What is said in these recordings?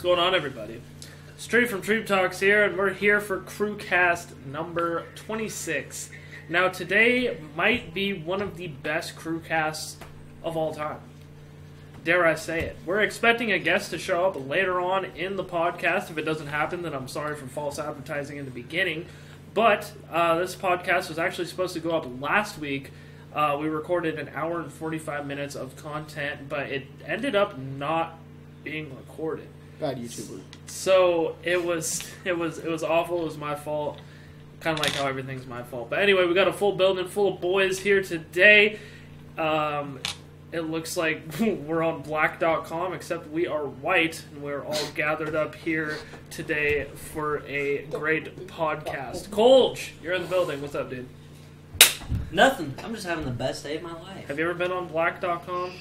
What's going on, everybody? Straight from Treeb Talks here, and we're here for Crewcast number 26. Now, today might be one of the best Crewcasts of all time. Dare I say it? We're expecting a guest to show up later on in the podcast. If it doesn't happen, then I'm sorry for false advertising in the beginning. But uh, this podcast was actually supposed to go up last week. Uh, we recorded an hour and 45 minutes of content, but it ended up not being recorded. Bad YouTuber. So it was it was it was awful. It was my fault. Kind of like how everything's my fault. But anyway, we got a full building full of boys here today. Um, it looks like we're on black.com, except we are white, and we're all gathered up here today for a great podcast. Colge, you're in the building. What's up, dude? Nothing. I'm just having the best day of my life. Have you ever been on black.com?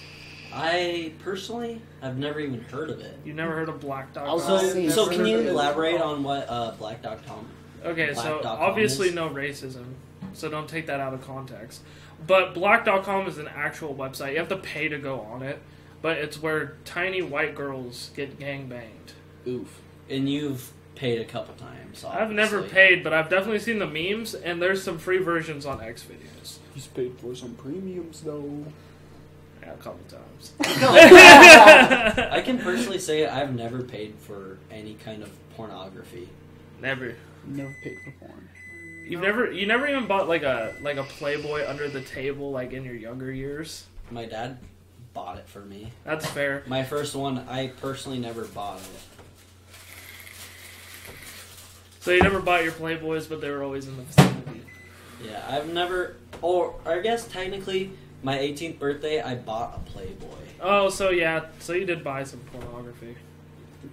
I personally have never even heard of it. You've never heard of Black I was So, so can you heard of it. elaborate on what uh, black.com? Okay, so Black.com obviously is- no racism, so don't take that out of context. But black.com is an actual website. You have to pay to go on it, but it's where tiny white girls get gang banged. Oof. And you've paid a couple times. I've never paid, but I've definitely seen the memes, and there's some free versions on XVideos. He's paid for some premiums though. Yeah, a couple times. I can personally say I've never paid for any kind of pornography. Never. Never paid for porn. You've never you never even bought like a like a Playboy under the table like in your younger years. My dad bought it for me. That's fair. My first one, I personally never bought it. So you never bought your Playboys, but they were always in the vicinity. Yeah, I've never, or I guess technically, my 18th birthday, I bought a Playboy. Oh, so yeah, so you did buy some pornography.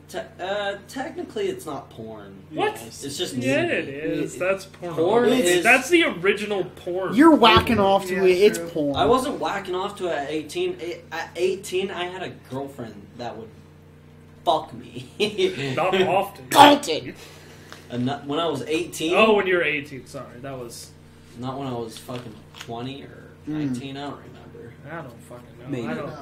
Te- uh, technically, it's not porn. What? It's just Yeah, nudity. it is. That's porn. Porn is- That's the original porn. You're whacking off to Yeah, it. It's true. porn. I wasn't whacking off to it at 18. A- At 18, I had a girlfriend that would fuck me. Not often. Content. And not- when I was 18, Oh, when you were 18. Sorry, that was. not when I was fucking 20 or. 19, I don't remember. I don't fucking know. Maybe. I don't.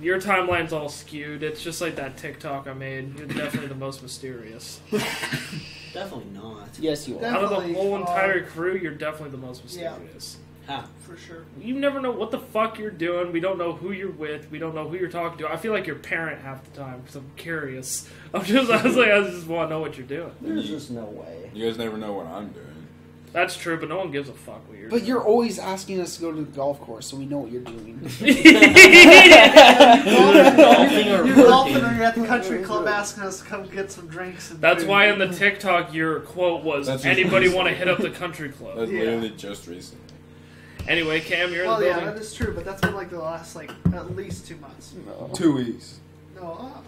Your timeline's all skewed. It's just like that TikTok I made. You're definitely the most mysterious. Definitely not. Yes, you are. That- Out of the Definitely, whole uh, entire crew, you're definitely the most Yeah. mysterious. Ha. for sure. You never know what the fuck you're doing. We don't know who you're with. We don't know who you're talking to. I feel like your parent half the time because I'm curious. I'm just, I was like, I just want to know what you're doing. There's just no way. You guys never know what I'm doing. That's true, but no one gives a fuck what you're But doing. you're always asking us to go to the golf course, so we know what you're doing. you Golfing or You're golfing working. or you're at the country club asking us to come get some drinks. And That's food. why in the TikTok your quote was, That's "Anybody want to hit up the country club?" That's Yeah. literally just recently. Anyway, Cam, you're in Well, the yeah, building. that is true, but that's been like the last like at least two months. No. Two weeks, No, uh,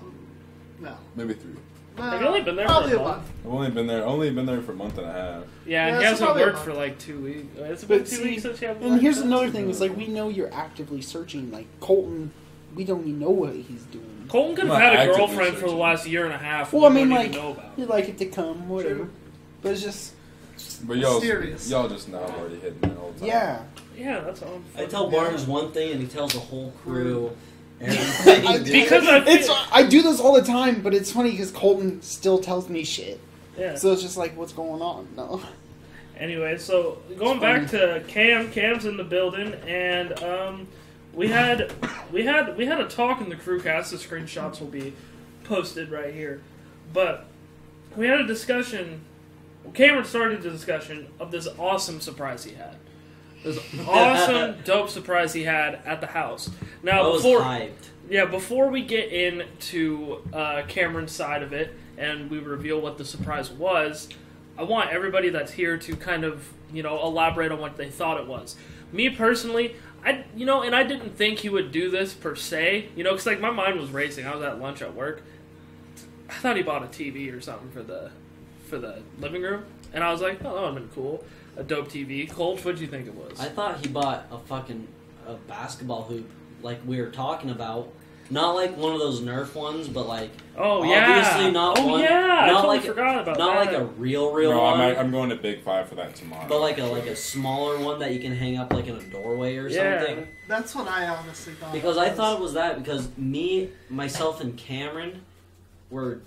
no. maybe three. Uh, Have you only been there for probably a a month? month. I've only been there, only been there for a month and a half. yeah, Yeah, he so hasn't probably a worked month. for like two weeks. It's But been two see, weeks since you haven't And worked. here's another thing: is like we know you're actively searching. Like Colton, we don't even know what he's doing. Colton could have Not had a actively girlfriend for the searching. last year and a half. Well, I we mean, like, even know about. you'd like it to come, whatever. True. But it's just, But y'all, Mysterious. y'all just now already hitting that all time. yeah. Yeah, that's all. I'm I fucking- tell Barnes one thing and he tells the whole crew everything. I, Because I it's I do this all the time, but it's funny because Colton still tells me shit. Yeah. So it's just like, what's going on? No. Anyway, so going back to Cam, Cam's in the building, and um, we had we had we had a talk in the crew cast. The screenshots will be posted right here, but we had a discussion. Cameron started the discussion of this awesome surprise he had. This awesome, dope surprise he had at the house. Now, I before hyped. yeah, before we get into uh, Cameron's side of it and we reveal what the surprise was, I want everybody that's here to kind of you know elaborate on what they thought it was. Me personally, I you know, and I didn't think he would do this per se, you know, because like my mind was racing. I was at lunch at work. I thought he bought a TV or something for the for the living room, and I was like, oh, that would have been cool, a dope TV. Colt, what do you think it was? I thought he bought a fucking a basketball hoop like we were talking about. Not like one of those Nerf ones, but like oh yeah, obviously not oh one- yeah, I not totally like- forgot about not that. like a real real no, one, I'm, I'm going to Big Five for that tomorrow. but like a like a smaller one that you can hang up like in a doorway or Yeah. something. That's what I honestly thought. Because it I thought it was that because me, myself, and Cameron were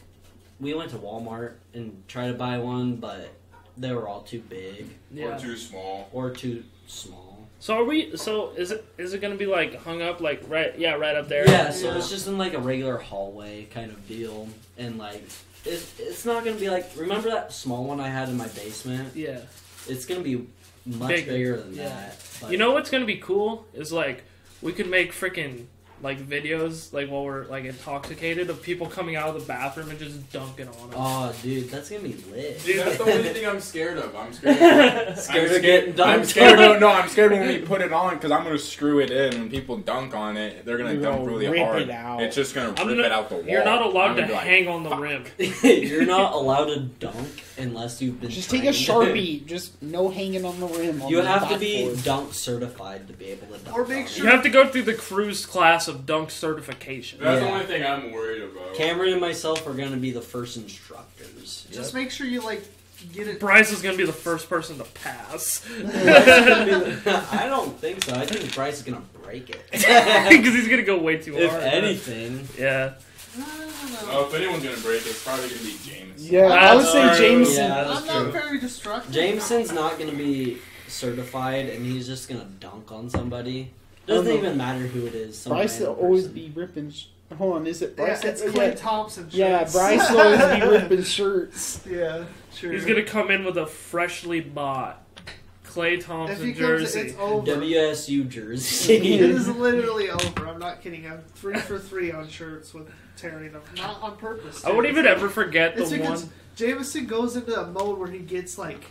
we went to Walmart and tried to buy one, but they were all too big Yeah. Or too small. or too small. So are we? So is it is it gonna be like hung up like right? Yeah, right up there. Yeah, so Yeah. it's just in like a regular hallway kind of deal, and like it, it's not gonna be like remember that small one I had in my basement. Yeah. It's gonna be much Bigger, bigger, than yeah. that. But You know what's gonna be cool is like we could make freaking like videos like while we're like intoxicated of people coming out of the bathroom and just dunking on them. Oh, dude, that's gonna be lit. Dude, That's the only thing I'm scared of. I'm scared. Scared I'm of getting dunked I'm scared. on. No, no, I'm scared when we put it on because I'm gonna screw it in. When people dunk on it, they're gonna You're dunk gonna really rip hard. it out. It's just gonna rip I'm it not- out the wall. You're not allowed to like, hang on the "Fuck." rim. You're not allowed to dunk unless you've been. Just take a trained. sharpie. Just no hanging on the rim. On You the have to be backboard. dunk certified to be able to dunk. Or make sure- You have to go through the cruise class of dunk certification. That's the Yeah. only thing I'm worried about. Cameron and myself are gonna be the first instructors. Just make sure you like get it. Bryce is gonna be the first person to pass I don't think so. I think Bryce is gonna break it. because he's gonna go way too if hard. anything, Yeah. No, no, no, Oh, if anyone's gonna break it, it's probably gonna be James. Yeah, I would That's say true. Jameson. Yeah, that's I'm not true. very destructive. Jameson's not gonna be certified, and he's just gonna dunk on somebody. Doesn't no. even matter who it is. Bryce will always be ripping. Sh- Hold on, is it Yeah, Bryce? it's that- Klay yeah, Thompson. yeah. Bryce will always be ripping shirts. yeah, sure. He's gonna come in with a freshly bought Klay If Thompson comes, jersey. it's over. WSU It jersey. it is literally over. I'm not kidding. I'm three for three on shirts with tearing them, not on purpose. I wouldn't even ever forget the It's because one. Jameson goes into a mode where he gets like,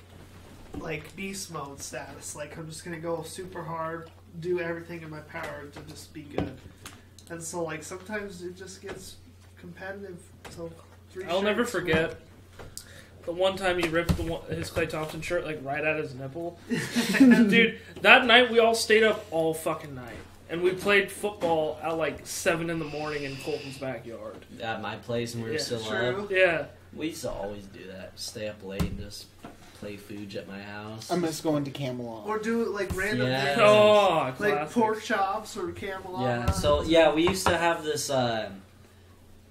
like beast mode status. Like I'm just gonna go super hard, do everything in my power to just be good. And so like sometimes it just gets competitive. So three. I'll never shirts, forget the one time he ripped the one, his Klay Thompson shirt like right at his nipple. Dude, that night we all stayed up all fucking night. And we played football at like 7 in the morning in Colton's backyard. At my place, and we were Yeah, still True. up. Yeah. We used to always do that. Stay up late and just play Fuge at my house. I'm just going to Camelot. Or do like random Yeah. things, Oh, like classic. pork chops or Camelot. yeah. runs. So yeah, we used to have this uh,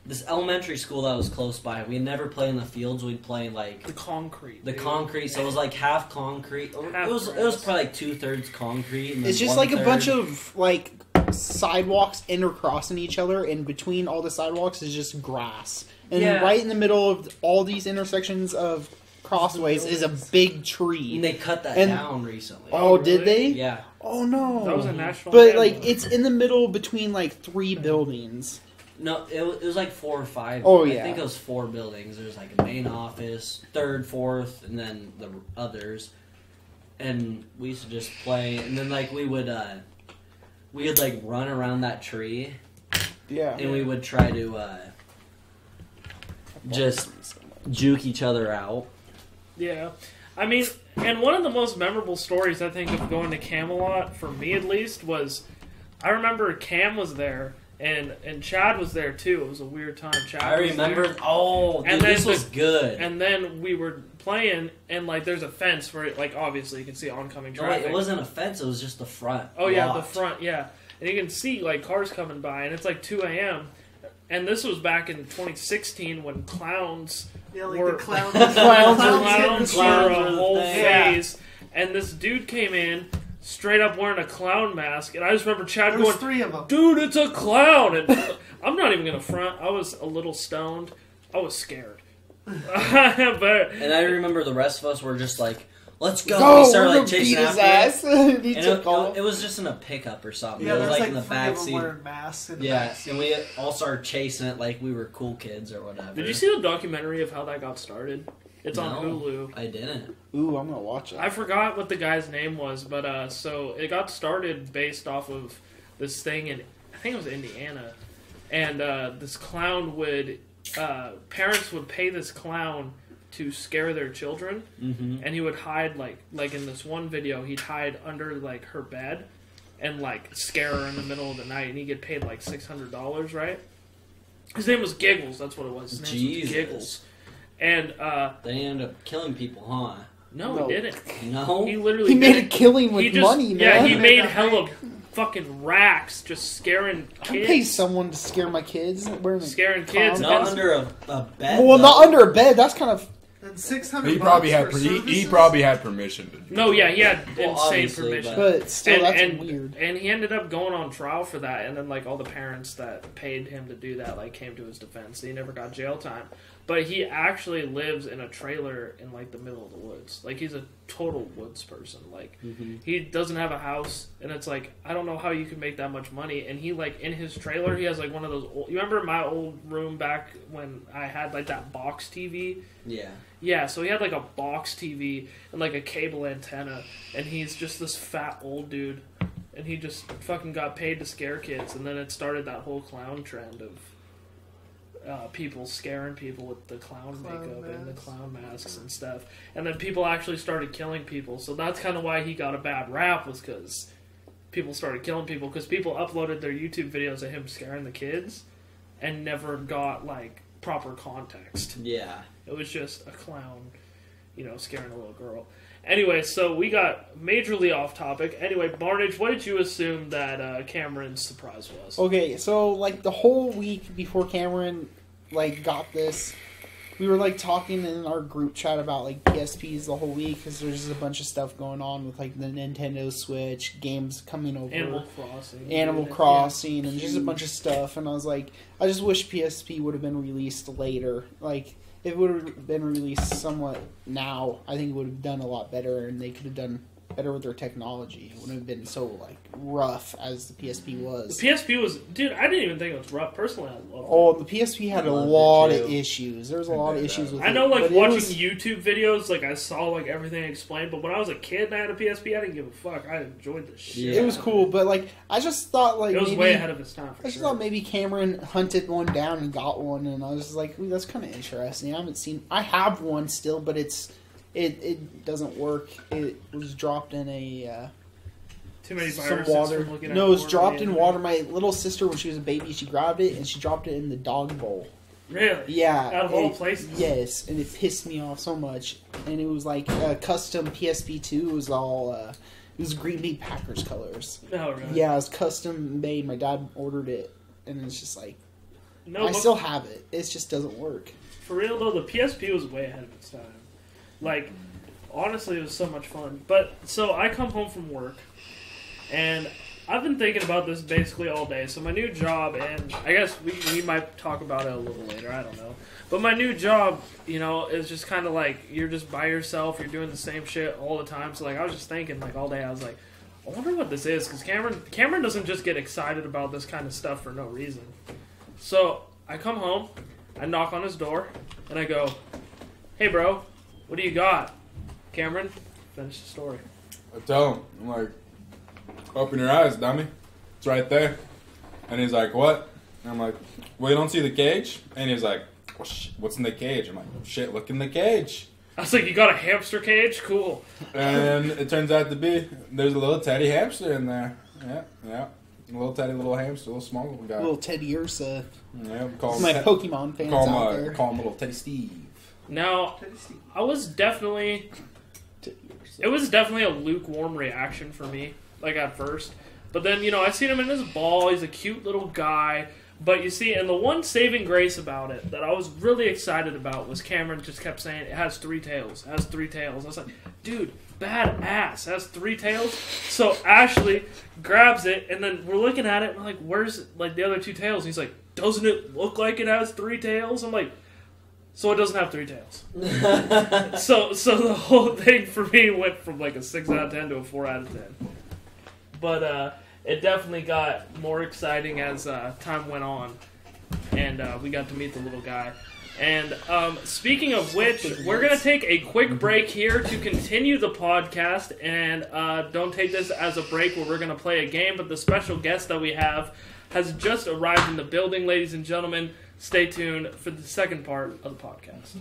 this elementary school that was close by. We'd never play in the fields. We'd play like The concrete. the dude. concrete. So it was like half concrete. Or Half it was it was probably like two thirds concrete. And then It's just like a one-third- bunch of like sidewalks intercrossing each other, and between all the sidewalks is just grass. And Yeah. right in the middle of all these intersections of crossways is a big tree. And they cut that And- down recently. oh, really? did they? yeah. Oh no. That was a national. But landmark. like it's in the middle between like three buildings. No, it, it was like four or five. Oh, yeah. I think it was four buildings. There's like a main office, third, fourth, and then the others. And we used to just play, and then like we would, uh we would like run around that tree, Yeah. and we would try to uh just juke each other out. Yeah. I mean, and one of the most memorable stories I think of going to Camelot, for me at least, was I remember Cam was there and and Chad was there too. It was a weird time. Chad I was remember. there. Oh, dude, And this the- was good. And then we were playing, and like there's a fence where, it, like, obviously you can see oncoming no, wait, traffic. it wasn't a fence. It was just the front. Oh yeah, the front, yeah, and you can see like cars coming by, and it's like 2 a.m. And this was back in 2016 when clowns yeah, like were- the clown. Clowns clowns were- the clowns street. were a the whole thing. phase, and this dude came in straight up wearing a clown mask, and I just remember Chad There going, three of them. "Dude, it's a clown!" And I'm not even gonna front. I was a little stoned. I was scared, but And I remember the rest of us were just like, "Let's go!" Go! we started like chasing beat his after it. ass. he And took it, it was just in a pickup or something. Yeah, it was there's like, like, in the back seat. wearing masks. In the Yeah, back seat. and we all started chasing it like we were cool kids or whatever. did you see the documentary of how that got started? It's on No. Hulu. I didn't. Ooh, I'm gonna watch it. I forgot what the guy's name was, but uh, so it got started based off of this thing in I think it was Indiana, and uh, this clown would uh, parents would pay this clown to scare their children, Mm-hmm. and he would hide like like in this one video he'd hide under like her bed and like scare her in the middle of the night, and he'd get paid like six hundred dollars, right? His name was Giggles. That's what it was. His name Jesus. was Giggles. And uh, They ended up killing people, huh? no, No. he didn't. No. He literally he made a didn't. killing with just, money, yeah, he Made made that hella. fucking racks just scaring kids. I pay someone to scare my kids. Wearing Scaring kids. Not under a, a bed. Well, not under a bed. That's kind of. And six hundred. He probably had for he, he probably had permission to do No, yeah, he had Well, insane obviously, permission. But still, and, that's and, weird. and he ended up going on trial for that, and then like all the parents that paid him to do that like came to his defense. He never got jail time, but he actually lives in a trailer in like the middle of the woods. Like he's a total woods person. Like Mhm. he doesn't have a house, and it's like I don't know how you can make that much money. And he like in his trailer, he has like one of those. Old, you remember my old room back when I had like that box TV? Yeah. Yeah, so he had like a box TV and like a cable antenna, and he's just this fat old dude, and he just fucking got paid to scare kids, and then it started that whole clown trend of uh, people scaring people with the clown, Clown makeup and the clown masks and stuff, and then people actually started killing people. So that's kind of why he got a bad rap was because people started killing people because people uploaded their YouTube videos of him scaring the kids, and never got like proper context. Yeah. It was just a clown, you know, scaring a little girl. Anyway, so we got majorly off topic. Anyway, Barnage, what did you assume that uh, Cameron's surprise was? Okay, so like the whole week before Cameron like got this, we were like talking in our group chat about like PSPs the whole week because there's just a bunch of stuff going on with like the Nintendo Switch games coming over. Animal Crossing. Animal Yeah. Crossing and just a bunch of stuff, and I was like, I just wish PSP would have been released later. Like, it would have been released somewhat now, I think it would have done a lot better, and they could have done better with their technology. It wouldn't have been so like rough as the PSP was. The. PSP was, dude. I didn't even think it was rough. Personally, I loved oh, it. Oh, the PSP had a lot of issues. There was a lot of issues with. I know, like it watching was- YouTube videos, like I saw like everything explained. But when I was a kid and I had a PSP, I didn't give a fuck. I enjoyed the shit. Yeah. It was cool, but like I just thought like It was maybe, way ahead of its time. I just sure. thought maybe Cameron hunted one down and got one, and I was just like, Ooh, that's kind of interesting. I haven't seen. I have one still, but it's it it doesn't work. It was dropped in a uh, Too many some water. from looking at No, it was dropped in water. My little sister, when she was a baby, she grabbed it and she dropped it in the dog bowl. Really? Yeah, Out of all it- places? Yes, and it pissed me off so much. And it was like a custom PSP two. It was all uh, it was Green Bay Packers colors. No, really. Yeah, it was custom made. My dad ordered it, and it's just like No, I still have it. It just doesn't work. For real though, the PSP was way ahead of its time. Like, honestly, it was so much fun. But so I come home from work, and I've been thinking about this basically all day. So my new job, and I guess we we might talk about it a little later. I don't know. But my new job, you know, is just kind of like you're just by yourself. You're doing the same shit all the time. So like I was just thinking like all day. I was like. I wonder what this is because Cameron Cameron doesn't just get excited about this kind of stuff for no reason. So I come home, I knock on his door, and I go, "Hey, bro, what do you got?" Cameron, finish the story. I tell him, I'm like, open your eyes, dummy. It's right there. And he's like, what? And I'm like, well, you don't see the cage? And he's like, well, sh- what's in the cage? I'm like, shit, look in the cage. I was like, "You got a hamster cage? Cool." And it turns out to be, there's a little teddy hamster in there. Yeah, yeah. A little teddy little hamster, a little small little guy. Little Teddiursa. yeah, call him, My Te- Pokemon fans call him, out uh, there. call him little Teddy Steve. Now, I was definitely it was definitely a lukewarm reaction for me, like at first. But then, you know, I seen him in his ball. He's a cute little guy. But you see, and the one saving grace about it that I was really excited about was Cameron just kept saying it has three tails. It has three tails. I was like, dude, badass. Has three tails. So Ashley grabs it, and then we're looking at it. And we're like, where's like the other two tails? And he's like, doesn't it look like it has three tails? I'm like, so it doesn't have three tails. so so the whole thing for me went from like a six out of ten to a four out of ten. But uh, it definitely got more exciting as uh, time went on, and uh, we got to meet the little guy. And um, speaking of which, we're gonna take a quick break here to continue the podcast, and uh, don't take this as a break where we're gonna play a game. But the special guest that we have has just arrived in the building, ladies and gentlemen. Stay tuned for the second part of the podcast.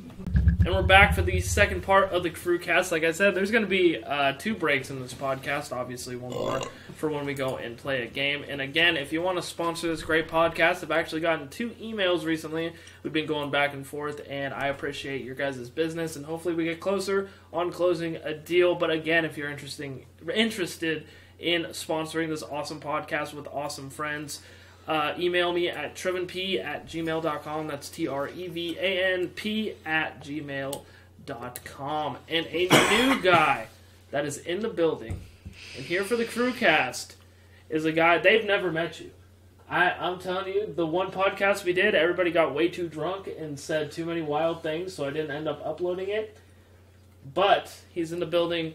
And we're back for the second part of the crew cast. Like I said, there's going to be uh, two breaks in this podcast. Obviously, one more for when we go and play a game. And again, if you want to sponsor this great podcast, I've actually gotten two emails recently. We've been going back and forth, and I appreciate your guys' business. And hopefully, we get closer on closing a deal. But again, if you're interesting, interested in sponsoring this awesome podcast with awesome friends. Uh, email me at trevanp at gmail.com. That's T R E V A N P at gmail.com. And a new guy that is in the building and here for the crew cast is a guy they've never met you. I, I'm telling you, the one podcast we did, everybody got way too drunk and said too many wild things, so I didn't end up uploading it. But he's in the building.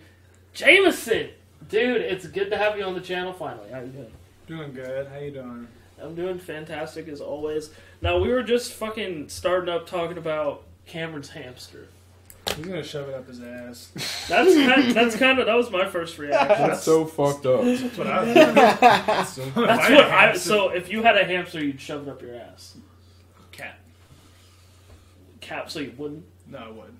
Jameson! Dude, it's good to have you on the channel finally. How you doing? Doing good. How you doing? I'm doing fantastic as always. Now, we were just fucking starting up talking about Cameron's hamster. He's gonna shove it up his ass. That's kind, that's kind of that was my first reaction. That's so fucked up. That's what I was doing. That's what I had a I. hamster- So if you had a hamster, you'd shove it up your ass. cat. Cap, so you wouldn't. No, I wouldn't.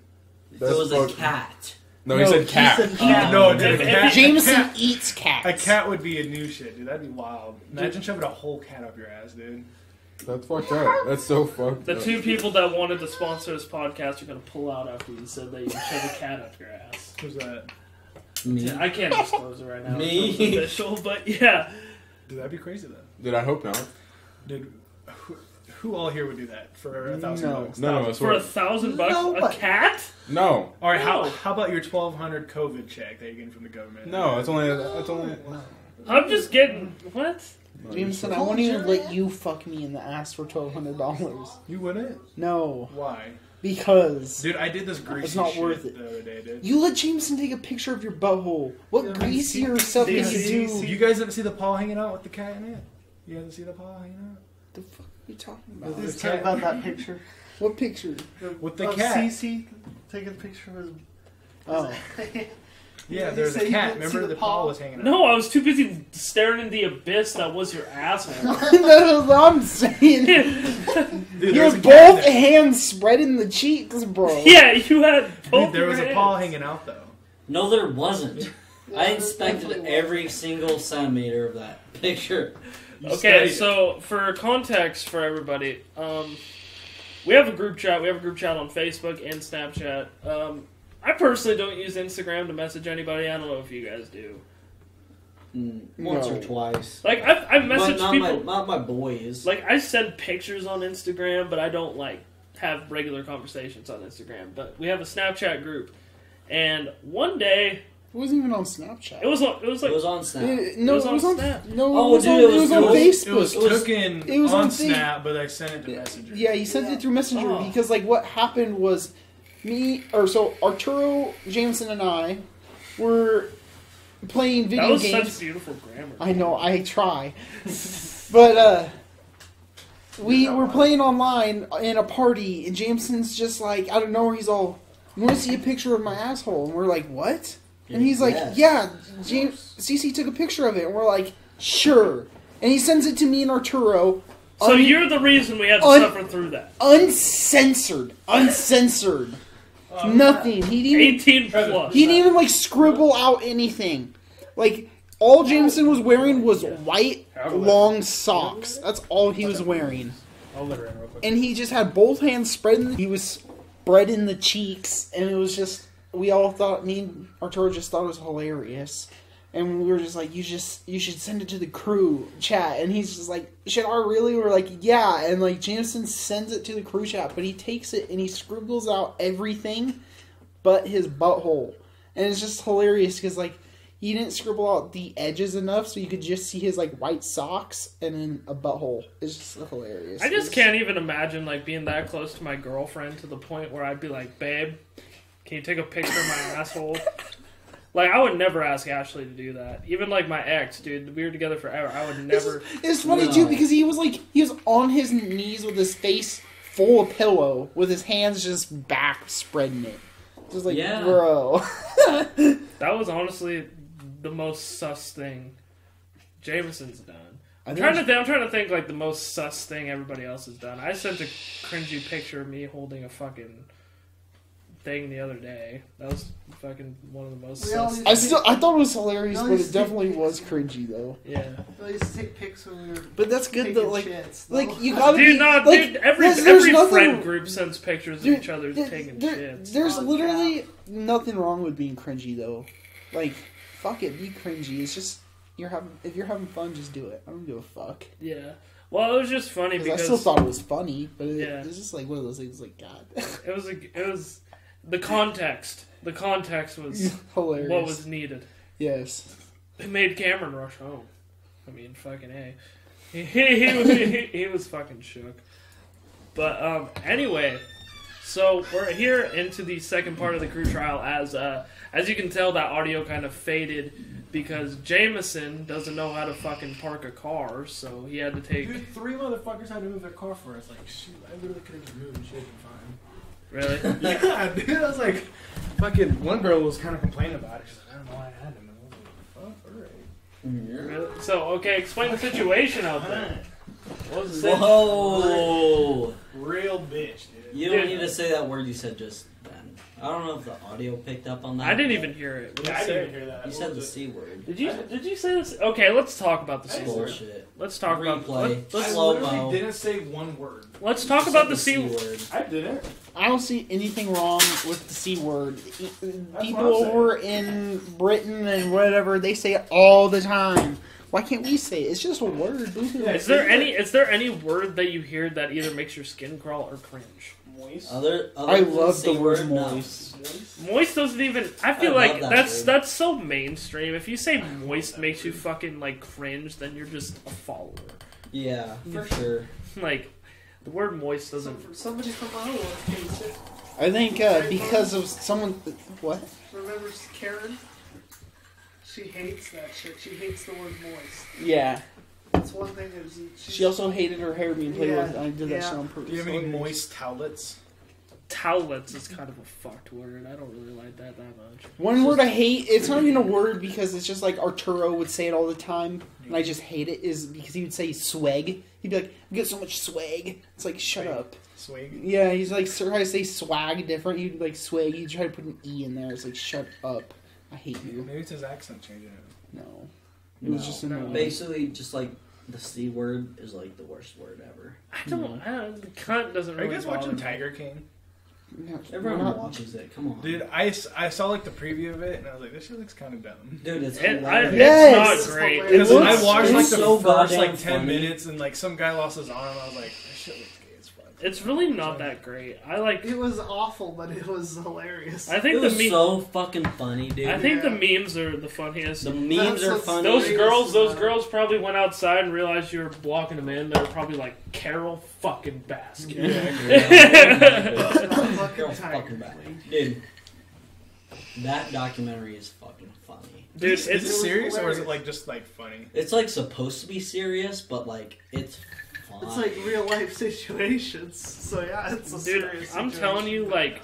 That's it was a fucking- cat. No, he No, said he cat. said uh, cat. no, dude. a cat, Jameson a cat, eats cats. a cat would be a new shit, dude. That'd be wild. Imagine shoving a whole cat up your ass, dude. That's fucked up. That's so fucked The up. two people that wanted to sponsor this podcast are going to pull out after you said that you can shove a cat up your ass. Who's that? Me. I can't disclose it right now. Me. It's official, but yeah. Dude, that'd be crazy though. Dude, I hope not. Dude, who, who all here would do that for a thousand No. bucks? None of us For a would. thousand bucks, a Nobody. cat? No. All right, how No. how about your twelve hundred COVID check that you're getting from the government? No, it's only. It's only. I'm just getting what? Jameson, I won't even let you fuck me in the ass for twelve hundred dollars. you wouldn't. No, Why, because dude? I did this greasy It's not shit worth it. the other day, dude. you let Jameson take a picture of your butthole. What Yeah, greasier stuff see- can you do? You guys ever see the paw hanging out with the cat in it? You guys see the paw hanging out the fuck are you talking about? Let's The talk about that picture. What picture? with the of cat? Cece taking a picture of his. Oh, Yeah, You there's a cat. Remember the the paw paw? was hanging out. No, I was too busy staring in the abyss that was your asshole. that's what I'm saying. Dude, You there's a have cat both hands spread in the cheeks, bro. yeah, you had both Dude, there was your a paw hanging out though. No, there wasn't. I inspected every single centimeter of that picture. You Okay, studied it. so for context for everybody, um, we have a group chat. We have a group chat on Facebook and Snapchat. Um, I personally don't use Instagram to message anybody. I don't know if you guys do. Mm, Once No. or twice. Like I've, I've But messaged not people. my, not my boys. Like I send pictures on Instagram, but I don't like have regular conversations on Instagram. But we have a Snapchat group, and one day It wasn't even on Snapchat. it was on- it was like it was on Snap. It- no, It was it on was on. Snap. No, Oh, it was dude, on, it it was- was on it was- Facebook. It was It was- taken it was on on Fa- Snap, but I sent it to Messenger. Yeah, he sent Yeah. it through Messenger Oh. because like what happened was me or so Arturo Jameson and I were playing that video was games. such beautiful grammar. I know, I try. but uh we were playing online in a party and Jameson's just like out of nowhere he's all you want to see a picture of my asshole? And we're like, "What?" And he's like, Yes. "Yeah, James CC took a picture of it." And we're like, "Sure." And he sends it to me and Arturo. So un- you're the reason we had to un- suffer through that. uncensored, uncensored. Um, Nothing. He didn't. Even, 18 plus. he didn't even like scribble out anything. Like all Jameson was wearing was white long socks. That's all he was wearing, I'll let her in real quick. and he just had both hands spread. In the, he was spread in the cheeks, and it was just. We all thought. Me and Arturo just thought it was hilarious. And we were just like, you just, you should send it to the crew chat. And he's just like, should I really? We're like, yeah. And like, Jameson sends it to the crew chat, but he takes it and he scribbles out everything but his butthole. And it's just hilarious because like, he didn't scribble out the edges enough so you could just see his like white socks and then a butthole. It's just hilarious. I just It's- can't even imagine like being that close to my girlfriend to the point where I'd be like, "Babe, can you take a picture of my asshole?" Like I would never ask Ashley to do that. Even like my ex, dude, we were together forever. I would never. It's funny No. too because he was like he was on his knees with his face full of pillow, with his hands just back spreading it. Just like, Yeah. bro. That was honestly the most sus thing Jameson's done. I I'm trying to think, I'm trying to think like the most sus thing everybody else has done. I sent a cringy picture of me holding a fucking thing the other day. That was fucking one of the most We sus. I still I thought it was hilarious, No, but he's it definitely was cringy though. Yeah. I used to take pics when we were But that's good taking though. Like, shits. like you gotta Dude, be no, like, dude. Every there's- there's every nothing- friend group sends pictures Dude, of each other there- taking there- shits. There's Oh, literally nothing wrong with being cringy though. Like, fuck it, be cringy. It's just you're having if you're having fun, just do it. I don't give a fuck. Yeah. Well, it was just funny 'Cause because I still thought it was funny, but it, Yeah. it's just like one of those things. Like God, it was a, it was the context. The context was hilarious. what was needed. yes? It made Cameron rush home. I mean, fucking a. He, he, was- he, he was fucking shook. But um, anyway, so we're here into the second part of the crew trial. As uh, as you can tell, that audio kind of faded because Jameson doesn't know how to fucking park a car, so he had to take. Dude, three motherfuckers had to move their car for us. Like, shoot, I literally could have just moved and shit been fine. Really? Yeah, dude, I was like, fucking. One girl was kind of complaining about it. She's like, I don't know why I had them. And I was like, fuck, alright. really? So okay, explain the situation out there. What was the Whoa! Real bitch, dude. You don't Dude. need to say that word you said just then. I don't know if the audio picked up on that. I didn't even hear it. Yeah, I say? didn't even hear that. You said the c word. Did you did you say this? Okay, let's talk about the That's C word. Bullshit. Let's talk about Replay. let, us I Slow literally mo. didn't say one word. let's talk You about the C word. word. I didn't. I don't see anything wrong with the c word. E- what People I'm over in Britain and whatever they say it all the time. Why can't we say it? It's just a word. dude. Yeah, Is there any is there any word that you hear that either makes your skin crawl or cringe? Moist. Other, other I love the word moist. Moist. Moist doesn't even. I feel I like that that's word. that's so mainstream. If you say moist makes you fucking like cringe, then you're just a follower. Yeah, for sure. Like the word moist doesn't. somebody from Iowa hates. I think uh, because of someone. What? Remember Karen? She hates that shit. She hates the word moist. Yeah. That's one thing that is. She also hated her hair being played Yeah, with. I did that yeah. shit on purpose. Do you have any moist towelettes? Towelettes is kind of a fucked word. I don't really like that that much. One word I hate, it's not even a word because it's just like Arturo would say it all the time, and I just hate it, is because he would say swag. He'd be like, I get so much swag. It's like, shut Swag. up. Swag. Yeah, he's like, sir, I say swag different. He'd be like, swag. He'd try to put an E in there. It's like, shut up. I hate you. Maybe it's his accent changing it. No. It was No. just annoying. Basically, just like the c word is like the worst word ever. I don't. Hmm. I don't cunt doesn't Are you really. guys watching me. Tiger King? No, Everyone we're not- watches it. Come on, Dude, I, s- I saw like the preview of it and I was like, this shit looks kind of dumb. Dude, it's It, I, hilarious. Yes! It's not great. It Because looks- I watched like looks the so first goddamn like ten funny. minutes and like some guy lost his arm. I was like, this shit looks gay as fuck. It's really not that great. I like. It was awful, but it was hilarious. I think It the was me- so fucking funny, dude. I think Yeah. the memes are the funniest. the memes That's are what's funny. Those girls, those girls probably went outside and realized you were blocking them in. They were probably like Carole fucking Baskin. That fucking Girl, Tiger fucking bad. Dude, that documentary is fucking funny. Dude, is, it's it serious or is it like just like funny? It's like supposed to be serious, but like it's fun. It's like real life situations. So yeah, it's a dude. serious. I'm situation. telling you, like,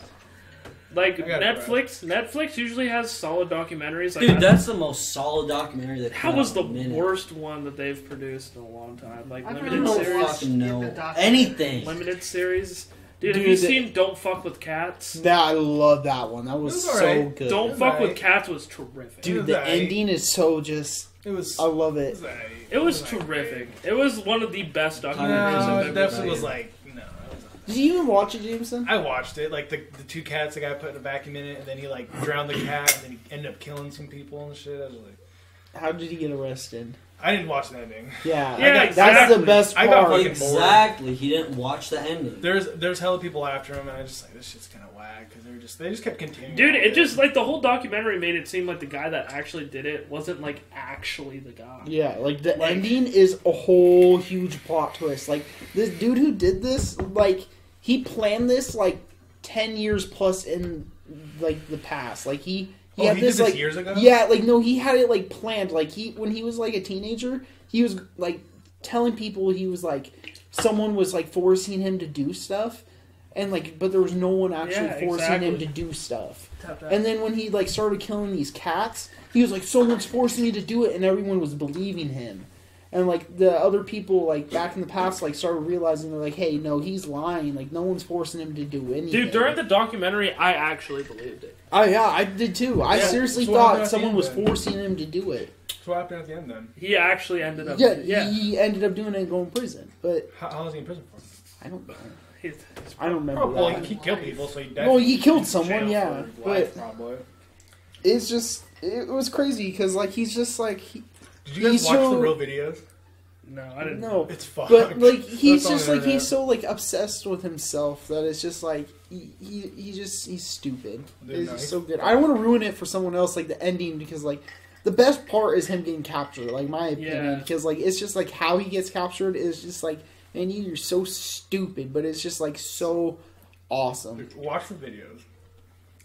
like Netflix. Netflix usually has solid documentaries. Like, dude, I- that's the most solid documentary that. that was the minute. worst one that they've produced in a long time. Like I've I limited never don't series, fucking in know the documentary. anything. limited series. Dude, have you the- seen Don't Fuck with Cats? That I love that one. That was was so alright. good. Don't It's Fuck with. Cats was terrific. Dude, was the alright. ending is so just. It was. I love it it. was. It was alright. terrific. It was one of the best documentaries No, No, I've it ever definitely seen. was like no. it was- Did you even watch it, Jameson? I watched it. Like the the two cats, the guy put in a vacuum in it, and then he like drowned the cat, and then he ended up killing some people and shit. I was like, How did he get arrested? I didn't watch the ending. Yeah, Yeah, that's exactly. the best I got part. fucking bored. Exactly. He didn't watch the ending. There's there's hella people after him, and I just like this shit's kind of whack because they were just they just kept continuing. Dude, on it just like the whole documentary made it seem like the guy that actually did it wasn't like actually the guy. Yeah, like the Like- ending is a whole huge plot twist. Like this dude who did this, like he planned this like ten years plus in like the past. Like he Oh, he Oh, had he this did this like years ago. yeah, like no, he had it like planned. Like he when he was like a teenager, he was like telling people he was like someone was like forcing him to do stuff, and like but there was no one actually Yeah, forcing him to do stuff. And then when he like started killing these cats, he was like, "Someone's forcing me to do it," and everyone was believing him. And like the other people, like back in the past, like started realizing they're like, "Hey, no, he's lying. Like no one's forcing him to do anything." Dude, during the documentary, I actually believed it. oh yeah, I did too. I Yeah, seriously that's thought someone was then. forcing him to do it. So what happened at the end then? He actually ended up. Yeah, yeah. he ended up doing it and going to prison. But How, how long was he in prison for? I don't know. He's- he's- I don't remember Oh, well, that. he killed people, so he died. Well, definitely he killed someone, yeah, for life, but- probably. It's just it was crazy because like he's just like he, Did you guys He's watch so- the real videos? No, I didn't. No, It's fucked. but like he's That's on just the like he's so like obsessed with himself that it's just like he he, he just he's stupid. Dude, He's no, just he's- so good. I don't want to ruin it for someone else like the ending because like the best part is him getting captured. Like my opinion Yeah. because like it's just like how he gets captured is just like man you- you're so stupid, but it's just like so awesome. Watch the videos.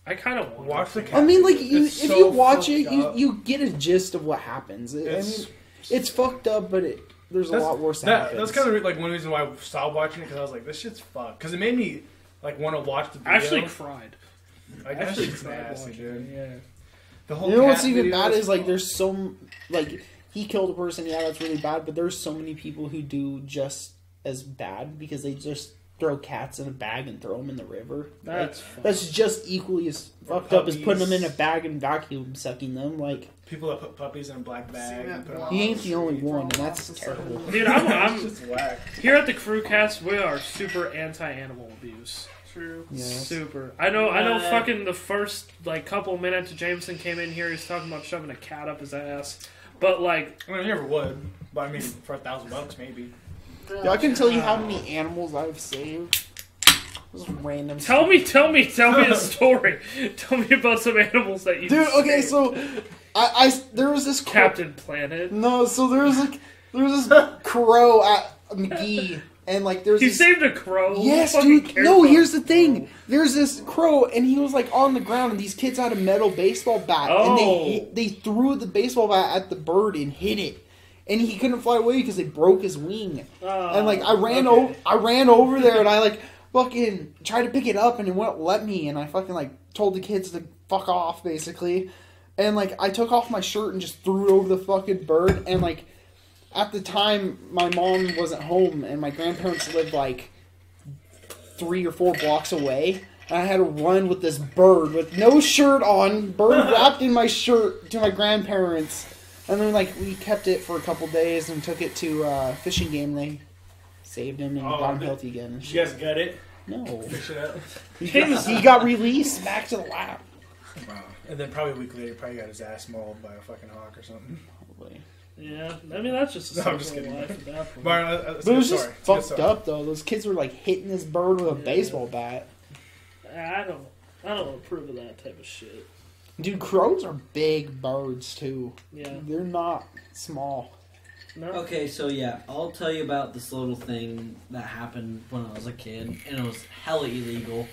I kind of Watch the. I mean, like you, if so you watch it, you you get a gist of what happens. I It's, mean, it's fucked up, but it there's a lot worse. That, that, that's kind of like one reason why I stopped watching it because I was like, this shit's fucked. Because it made me like want to watch the Video. I actually cried. like, I that actually shit's cried nasty, watching dude. Yeah. The whole You know what's even video bad is like there's so like he killed a person. Yeah, that's really bad. But there's so many people who do just as bad because they just throw cats in a bag and throw them in the river. That's Like, that's just equally as Or fucked up as putting them in a bag and vacuum sucking them. Like people that put puppies in a black bag. And that put 'em blog. on he the ain't the only one, and that's terrible. Dude, I'm, I'm just here at the Crewcast. We are super anti-animal abuse. True. Yes. Super. I know. I know. Uh, Fucking the first like couple minutes, Jameson came in here. He's talking about shoving a cat up his ass. But like, I mean, you never would, but I mean, for a thousand bucks, maybe. Yeah, I can tell you how many animals I've saved. Just random. tell me, tell me, tell me a story. tell me about some animals that you. dude. Okay, so I, I there was this crow- Captain Planet. No, so there was like there was this crow at McGee, and like there was You this saved a crow. Yes, dude. No, here's the thing. There's this crow, and he was like on the ground, and these kids had a metal baseball bat, and Oh. they they threw the baseball bat at the bird and hit it, and he couldn't fly away because they broke his wing. Oh, and like I ran okay. over, I ran over there, and I like fucking tried to pick it up, and it wouldn't let me, and I fucking like told the kids to fuck off, basically, and like I took off my shirt and just threw it over the fucking bird, and like at the time my mom wasn't home, and my grandparents lived like three or four blocks away. And I had to run with this bird with no shirt on, bird wrapped in my shirt to my grandparents. And then like we kept it for a couple days and took it to uh, Fish and Game. They saved him and Oh, got him healthy again. and Did you guys shit. get it? No, Fish it out. he got, he got released back to the lab. Wow. And then probably a week later, he probably got his ass mauled by a fucking hawk or something. Probably. Yeah, I mean that's just a No, I'm just kidding. life at that point. But, uh, uh, But it was good just story. It's a good fucked story. up though. Those kids were like hitting this bird with a Yeah. baseball bat. I don't. I don't approve of that type of shit. Dude, crows are big birds too. Yeah. They're not small. No. Okay, so yeah, I'll tell you about this little thing that happened when I was a kid, and it was hella illegal.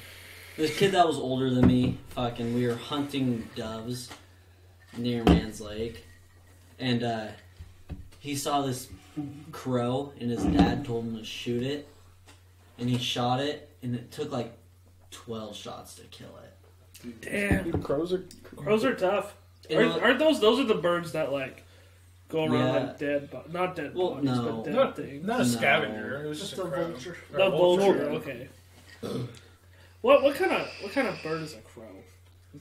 This kid that was older than me, fucking, we were hunting doves near Man's Lake, and uh, he saw this crow, and his dad told him to shoot it, and he shot it, and it took like twelve shots to kill it. Damn. Dude, crows are Crows are tough. And Aren't, aren't those? Those are the birds that like go around Yeah. like dead, bo- not dead Well, bodies, no. but dead Not, things. not a No. scavenger. It was Just just, a a crow. vulture. Or No vulture. Okay. what what kind of what kind of bird is a crow?